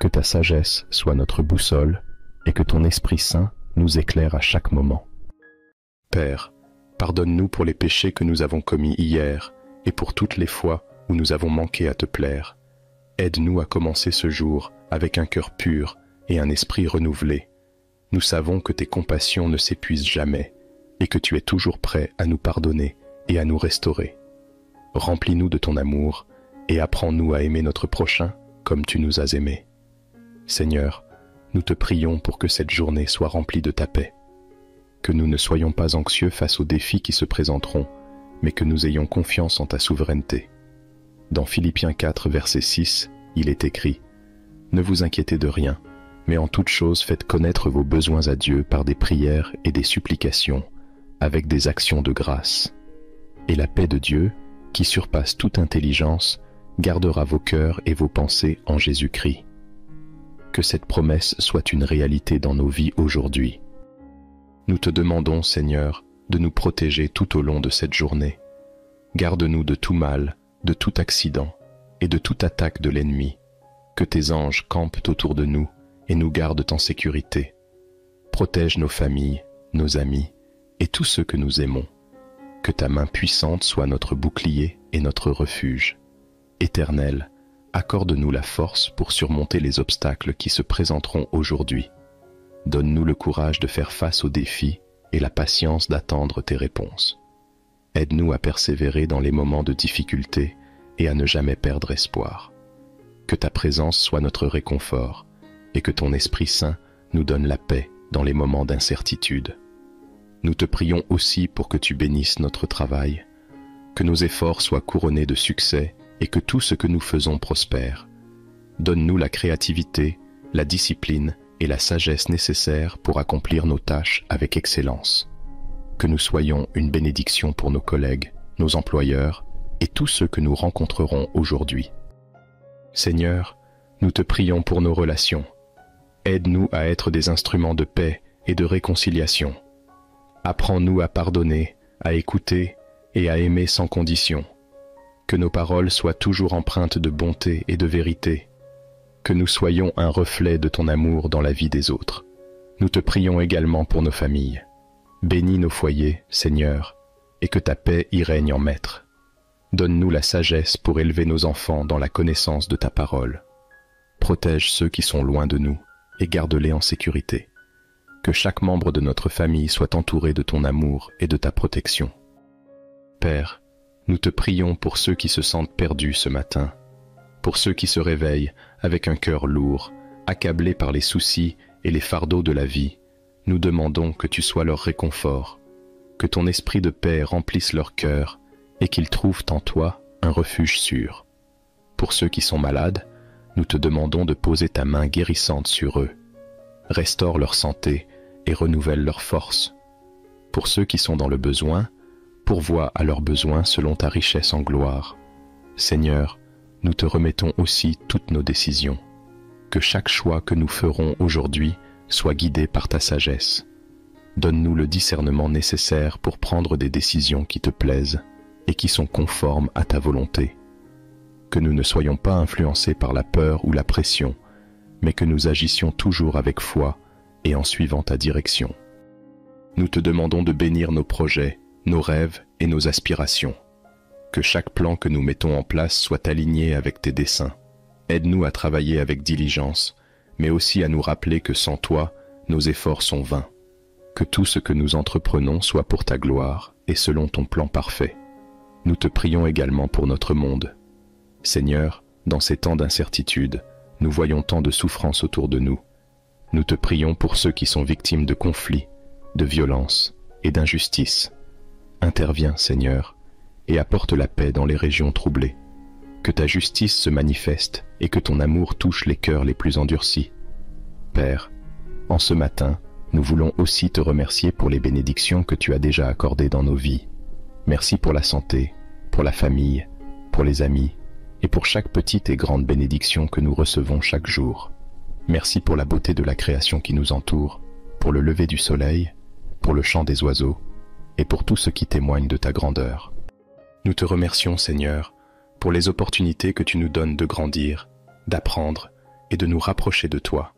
Que ta sagesse soit notre boussole et que ton Esprit Saint nous éclaire à chaque moment. Père, pardonne-nous pour les péchés que nous avons commis hier et pour toutes les fois où nous avons manqué à te plaire. Aide-nous à commencer ce jour avec un cœur pur et un esprit renouvelé. Nous savons que tes compassions ne s'épuisent jamais et que tu es toujours prêt à nous pardonner et à nous restaurer. Remplis-nous de ton amour et apprends-nous à aimer notre prochain comme tu nous as aimés. Seigneur, nous te prions pour que cette journée soit remplie de ta paix. Que nous ne soyons pas anxieux face aux défis qui se présenteront, mais que nous ayons confiance en ta souveraineté. Dans Philippiens 4, verset 6, il est écrit Ne vous inquiétez de rien, mais en toute chose faites connaître vos besoins à Dieu par des prières et des supplications, avec des actions de grâce. Et la paix de Dieu, qui surpasse toute intelligence, gardera vos cœurs et vos pensées en Jésus-Christ que cette promesse soit une réalité dans nos vies aujourd'hui. Nous te demandons, Seigneur, de nous protéger tout au long de cette journée. Garde-nous de tout mal, de tout accident et de toute attaque de l'ennemi. Que tes anges campent autour de nous et nous gardent en sécurité. Protège nos familles, nos amis et tous ceux que nous aimons. Que ta main puissante soit notre bouclier et notre refuge. Éternel, accorde-nous la force pour surmonter les obstacles qui se présenteront aujourd'hui. Donne-nous le courage de faire face aux défis et la patience d'attendre tes réponses. Aide-nous à persévérer dans les moments de difficulté et à ne jamais perdre espoir. Que ta présence soit notre réconfort et que ton Esprit Saint nous donne la paix dans les moments d'incertitude. Nous te prions aussi pour que tu bénisses notre travail, que nos efforts soient couronnés de succès et que tout ce que nous faisons prospère. Donne-nous la créativité, la discipline et la sagesse nécessaires pour accomplir nos tâches avec excellence. Que nous soyons une bénédiction pour nos collègues, nos employeurs et tous ceux que nous rencontrerons aujourd'hui. Seigneur, nous te prions pour nos relations. Aide-nous à être des instruments de paix et de réconciliation. Apprends-nous à pardonner, à écouter et à aimer sans condition. Que nos paroles soient toujours empreintes de bonté et de vérité. Que nous soyons un reflet de ton amour dans la vie des autres. Nous te prions également pour nos familles. Bénis nos foyers, Seigneur, et que ta paix y règne en maître. Donne-nous la sagesse pour élever nos enfants dans la connaissance de ta parole. Protège ceux qui sont loin de nous et garde-les en sécurité. Que chaque membre de notre famille soit entouré de ton amour et de ta protection. Père, nous te prions pour ceux qui se sentent perdus ce matin, pour ceux qui se réveillent avec un cœur lourd, accablés par les soucis et les fardeaux de la vie. Nous demandons que tu sois leur réconfort, que ton esprit de paix remplisse leur cœur et qu'ils trouvent en toi un refuge sûr. Pour ceux qui sont malades, nous te demandons de poser ta main guérissante sur eux. Restaure leur santé et renouvelle leur force. Pour ceux qui sont dans le besoin, pourvois à leurs besoins selon ta richesse en gloire. Seigneur, nous te remettons aussi toutes nos décisions. Que chaque choix que nous ferons aujourd'hui soit guidé par ta sagesse. Donne-nous le discernement nécessaire pour prendre des décisions qui te plaisent et qui sont conformes à ta volonté que nous ne soyons pas influencés par la peur ou la pression, mais que nous agissions toujours avec foi et en suivant ta direction. Nous te demandons de bénir nos projets, nos rêves et nos aspirations. Que chaque plan que nous mettons en place soit aligné avec tes desseins. Aide-nous à travailler avec diligence, mais aussi à nous rappeler que sans toi, nos efforts sont vains. Que tout ce que nous entreprenons soit pour ta gloire et selon ton plan parfait. Nous te prions également pour notre monde. Seigneur, dans ces temps d'incertitude, nous voyons tant de souffrances autour de nous. Nous te prions pour ceux qui sont victimes de conflits, de violences et d'injustice. Interviens, Seigneur, et apporte la paix dans les régions troublées. Que ta justice se manifeste et que ton amour touche les cœurs les plus endurcis. Père, en ce matin, nous voulons aussi te remercier pour les bénédictions que tu as déjà accordées dans nos vies. Merci pour la santé, pour la famille, pour les amis et pour chaque petite et grande bénédiction que nous recevons chaque jour. Merci pour la beauté de la création qui nous entoure, pour le lever du soleil, pour le chant des oiseaux, et pour tout ce qui témoigne de ta grandeur. Nous te remercions, Seigneur, pour les opportunités que tu nous donnes de grandir, d'apprendre et de nous rapprocher de toi.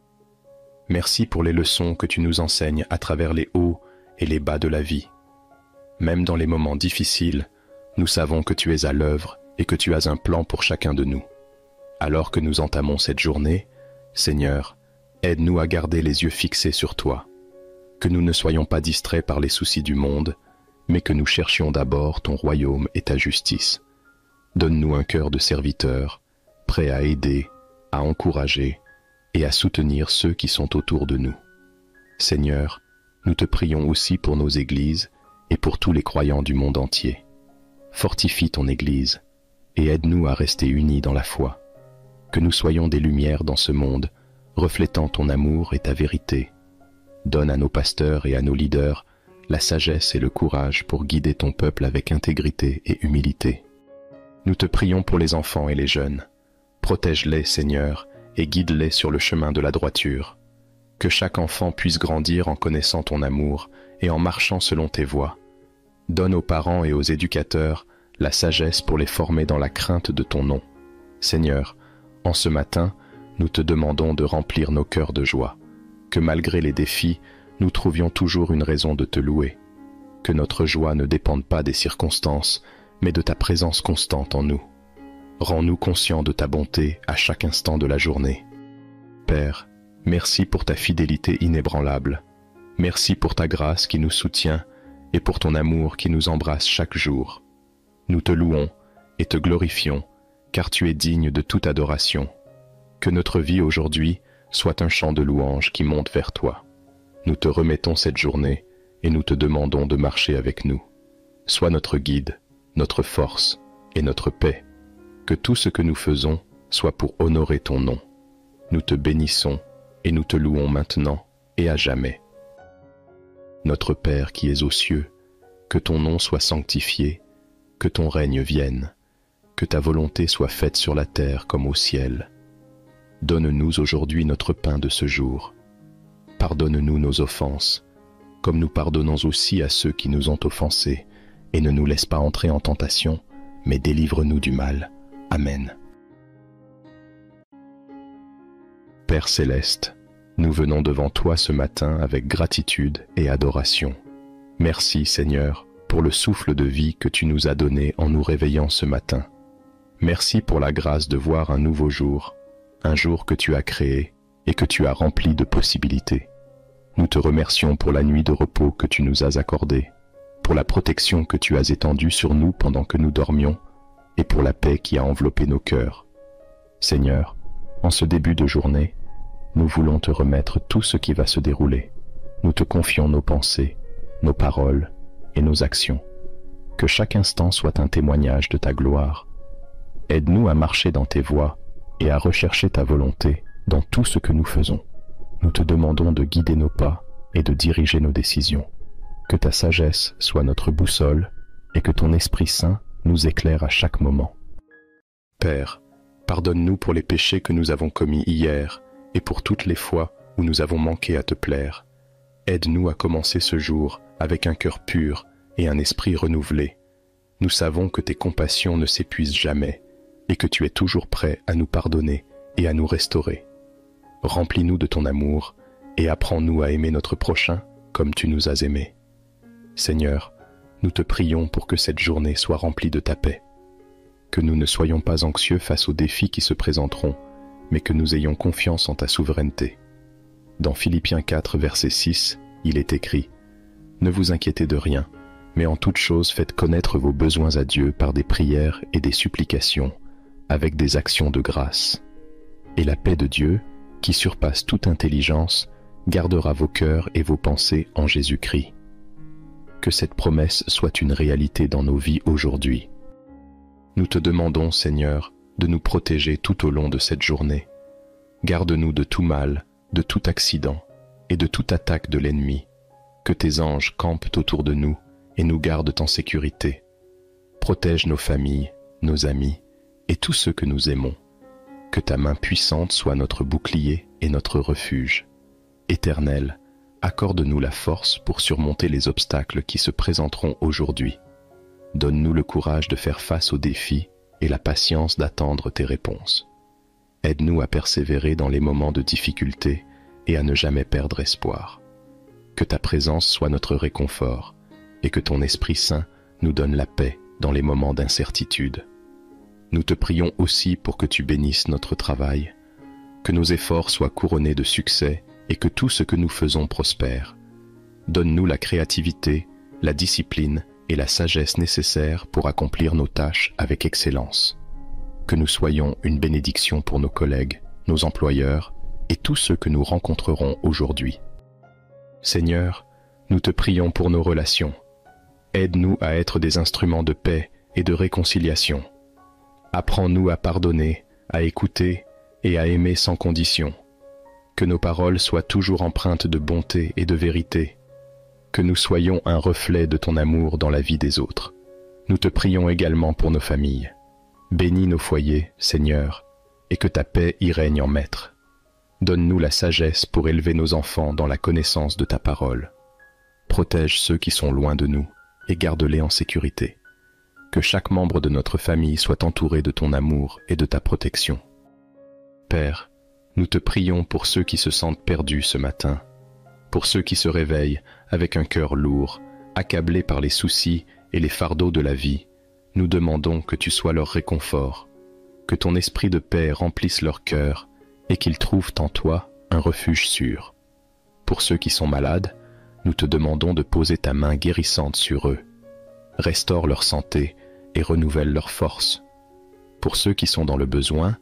Merci pour les leçons que tu nous enseignes à travers les hauts et les bas de la vie. Même dans les moments difficiles, nous savons que tu es à l'œuvre et que tu as un plan pour chacun de nous. Alors que nous entamons cette journée, Seigneur, aide-nous à garder les yeux fixés sur toi, que nous ne soyons pas distraits par les soucis du monde, mais que nous cherchions d'abord ton royaume et ta justice. Donne-nous un cœur de serviteur, prêt à aider, à encourager et à soutenir ceux qui sont autour de nous. Seigneur, nous te prions aussi pour nos églises et pour tous les croyants du monde entier. Fortifie ton Église, et aide-nous à rester unis dans la foi. Que nous soyons des lumières dans ce monde, reflétant ton amour et ta vérité. Donne à nos pasteurs et à nos leaders la sagesse et le courage pour guider ton peuple avec intégrité et humilité. Nous te prions pour les enfants et les jeunes. Protège-les, Seigneur, et guide-les sur le chemin de la droiture. Que chaque enfant puisse grandir en connaissant ton amour et en marchant selon tes voies. Donne aux parents et aux éducateurs la sagesse pour les former dans la crainte de ton nom. Seigneur, en ce matin, nous te demandons de remplir nos cœurs de joie, que malgré les défis, nous trouvions toujours une raison de te louer. Que notre joie ne dépende pas des circonstances, mais de ta présence constante en nous. Rends-nous conscients de ta bonté à chaque instant de la journée. Père, merci pour ta fidélité inébranlable. Merci pour ta grâce qui nous soutient et pour ton amour qui nous embrasse chaque jour. Nous te louons et te glorifions, car tu es digne de toute adoration. Que notre vie aujourd'hui soit un chant de louange qui monte vers toi. Nous te remettons cette journée et nous te demandons de marcher avec nous. Sois notre guide, notre force et notre paix. Que tout ce que nous faisons soit pour honorer ton nom. Nous te bénissons et nous te louons maintenant et à jamais. Notre Père qui es aux cieux, que ton nom soit sanctifié, que ton règne vienne, que ta volonté soit faite sur la terre comme au ciel. Donne-nous aujourd'hui notre pain de ce jour. Pardonne-nous nos offenses, comme nous pardonnons aussi à ceux qui nous ont offensés, et ne nous laisse pas entrer en tentation, mais délivre-nous du mal. Amen. Père céleste, nous venons devant toi ce matin avec gratitude et adoration. Merci Seigneur pour le souffle de vie que tu nous as donné en nous réveillant ce matin. Merci pour la grâce de voir un nouveau jour, un jour que tu as créé et que tu as rempli de possibilités. Nous te remercions pour la nuit de repos que tu nous as accordée, pour la protection que tu as étendue sur nous pendant que nous dormions, et pour la paix qui a enveloppé nos cœurs. Seigneur, en ce début de journée, nous voulons te remettre tout ce qui va se dérouler. Nous te confions nos pensées, nos paroles et nos actions. Que chaque instant soit un témoignage de ta gloire. Aide-nous à marcher dans tes voies et à rechercher ta volonté dans tout ce que nous faisons. Nous te demandons de guider nos pas et de diriger nos décisions. Que ta sagesse soit notre boussole et que ton Esprit Saint nous éclaire à chaque moment. Père, pardonne-nous pour les péchés que nous avons commis hier et pour toutes les fois où nous avons manqué à te plaire. Aide-nous à commencer ce jour avec un cœur pur et un esprit renouvelé. Nous savons que tes compassions ne s'épuisent jamais et que tu es toujours prêt à nous pardonner et à nous restaurer. Remplis-nous de ton amour et apprends-nous à aimer notre prochain comme tu nous as aimés. Seigneur, nous te prions pour que cette journée soit remplie de ta paix. Que nous ne soyons pas anxieux face aux défis qui se présenteront, mais que nous ayons confiance en ta souveraineté. Dans Philippiens 4, verset 6, il est écrit Ne vous inquiétez de rien, mais en toute chose faites connaître vos besoins à Dieu par des prières et des supplications, avec des actions de grâce. Et la paix de Dieu, qui surpasse toute intelligence, gardera vos cœurs et vos pensées en Jésus-Christ. Que cette promesse soit une réalité dans nos vies aujourd'hui. Nous te demandons, Seigneur, de nous protéger tout au long de cette journée. Garde-nous de tout mal, de tout accident et de toute attaque de l'ennemi. Que tes anges campent autour de nous et nous gardent en sécurité. Protège nos familles, nos amis et tous ceux que nous aimons. Que ta main puissante soit notre bouclier et notre refuge. Éternel, accorde-nous la force pour surmonter les obstacles qui se présenteront aujourd'hui. Donne-nous le courage de faire face aux défis et la patience d'attendre tes réponses. Aide-nous à persévérer dans les moments de difficulté et à ne jamais perdre espoir. Que ta présence soit notre réconfort et que ton Esprit Saint nous donne la paix dans les moments d'incertitude. Nous te prions aussi pour que tu bénisses notre travail, que nos efforts soient couronnés de succès et que tout ce que nous faisons prospère. Donne-nous la créativité, la discipline et la sagesse nécessaires pour accomplir nos tâches avec excellence. Que nous soyons une bénédiction pour nos collègues, nos employeurs et tous ceux que nous rencontrerons aujourd'hui. Seigneur, nous te prions pour nos relations. Aide-nous à être des instruments de paix et de réconciliation. Apprends-nous à pardonner, à écouter et à aimer sans condition. Que nos paroles soient toujours empreintes de bonté et de vérité que nous soyons un reflet de ton amour dans la vie des autres. Nous te prions également pour nos familles. Bénis nos foyers, Seigneur, et que ta paix y règne en maître. Donne-nous la sagesse pour élever nos enfants dans la connaissance de ta parole. Protège ceux qui sont loin de nous et garde-les en sécurité. Que chaque membre de notre famille soit entouré de ton amour et de ta protection. Père, nous te prions pour ceux qui se sentent perdus ce matin pour ceux qui se réveillent avec un cœur lourd, accablés par les soucis et les fardeaux de la vie, nous demandons que tu sois leur réconfort, que ton esprit de paix remplisse leur cœur et qu'ils trouvent en toi un refuge sûr. Pour ceux qui sont malades, nous te demandons de poser ta main guérissante sur eux. Restaure leur santé et renouvelle leur force. Pour ceux qui sont dans le besoin,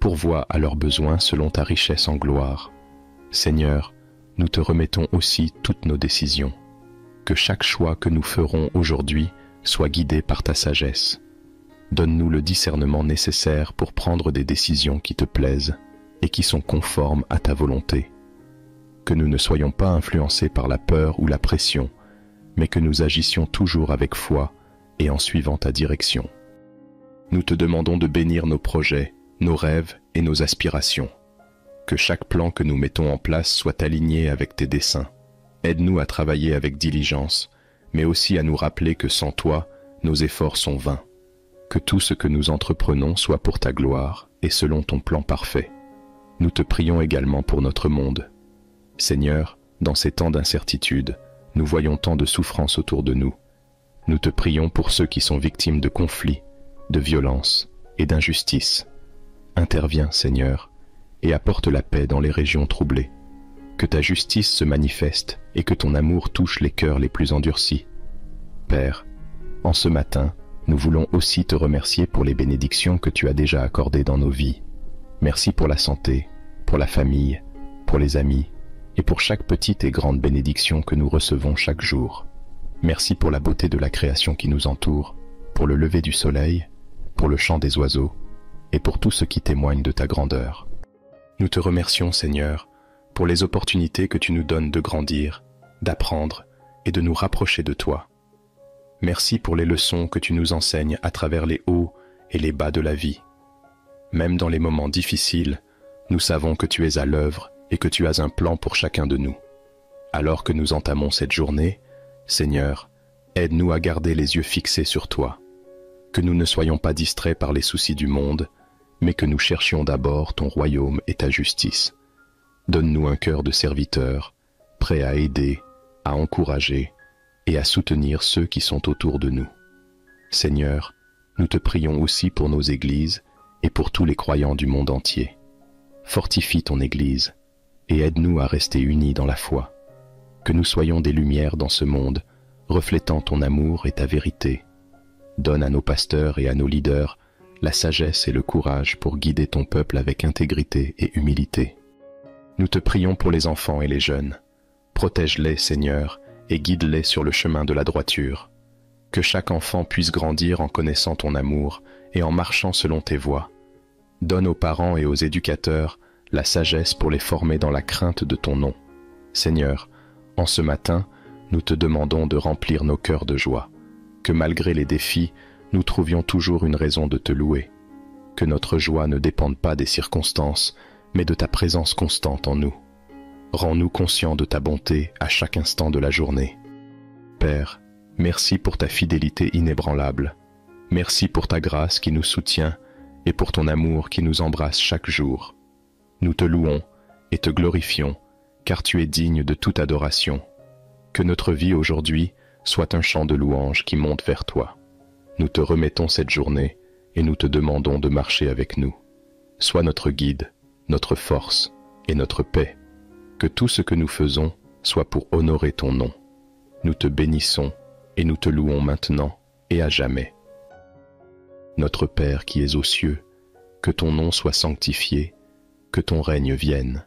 pourvois à leurs besoins selon ta richesse en gloire. Seigneur, nous te remettons aussi toutes nos décisions. Que chaque choix que nous ferons aujourd'hui soit guidé par ta sagesse. Donne-nous le discernement nécessaire pour prendre des décisions qui te plaisent et qui sont conformes à ta volonté que nous ne soyons pas influencés par la peur ou la pression, mais que nous agissions toujours avec foi et en suivant ta direction. Nous te demandons de bénir nos projets, nos rêves et nos aspirations. Que chaque plan que nous mettons en place soit aligné avec tes desseins. Aide-nous à travailler avec diligence, mais aussi à nous rappeler que sans toi, nos efforts sont vains. Que tout ce que nous entreprenons soit pour ta gloire et selon ton plan parfait. Nous te prions également pour notre monde, Seigneur, dans ces temps d'incertitude, nous voyons tant de souffrances autour de nous. Nous te prions pour ceux qui sont victimes de conflits, de violences et d'injustices. Interviens, Seigneur, et apporte la paix dans les régions troublées. Que ta justice se manifeste et que ton amour touche les cœurs les plus endurcis. Père, en ce matin, nous voulons aussi te remercier pour les bénédictions que tu as déjà accordées dans nos vies. Merci pour la santé, pour la famille, pour les amis, et pour chaque petite et grande bénédiction que nous recevons chaque jour. Merci pour la beauté de la création qui nous entoure, pour le lever du soleil, pour le chant des oiseaux, et pour tout ce qui témoigne de ta grandeur. Nous te remercions, Seigneur, pour les opportunités que tu nous donnes de grandir, d'apprendre et de nous rapprocher de toi. Merci pour les leçons que tu nous enseignes à travers les hauts et les bas de la vie. Même dans les moments difficiles, nous savons que tu es à l'œuvre et que tu as un plan pour chacun de nous. Alors que nous entamons cette journée, Seigneur, aide-nous à garder les yeux fixés sur toi, que nous ne soyons pas distraits par les soucis du monde, mais que nous cherchions d'abord ton royaume et ta justice. Donne-nous un cœur de serviteur, prêt à aider, à encourager et à soutenir ceux qui sont autour de nous. Seigneur, nous te prions aussi pour nos églises et pour tous les croyants du monde entier. Fortifie ton Église, et aide-nous à rester unis dans la foi. Que nous soyons des lumières dans ce monde, reflétant ton amour et ta vérité. Donne à nos pasteurs et à nos leaders la sagesse et le courage pour guider ton peuple avec intégrité et humilité. Nous te prions pour les enfants et les jeunes. Protège-les, Seigneur, et guide-les sur le chemin de la droiture. Que chaque enfant puisse grandir en connaissant ton amour et en marchant selon tes voies. Donne aux parents et aux éducateurs la sagesse pour les former dans la crainte de ton nom. Seigneur, en ce matin, nous te demandons de remplir nos cœurs de joie, que malgré les défis, nous trouvions toujours une raison de te louer, que notre joie ne dépende pas des circonstances, mais de ta présence constante en nous. Rends-nous conscients de ta bonté à chaque instant de la journée. Père, merci pour ta fidélité inébranlable. Merci pour ta grâce qui nous soutient et pour ton amour qui nous embrasse chaque jour. Nous te louons et te glorifions, car tu es digne de toute adoration. Que notre vie aujourd'hui soit un chant de louange qui monte vers toi. Nous te remettons cette journée et nous te demandons de marcher avec nous. Sois notre guide, notre force et notre paix. Que tout ce que nous faisons soit pour honorer ton nom. Nous te bénissons et nous te louons maintenant et à jamais. Notre Père qui es aux cieux, que ton nom soit sanctifié que ton règne vienne,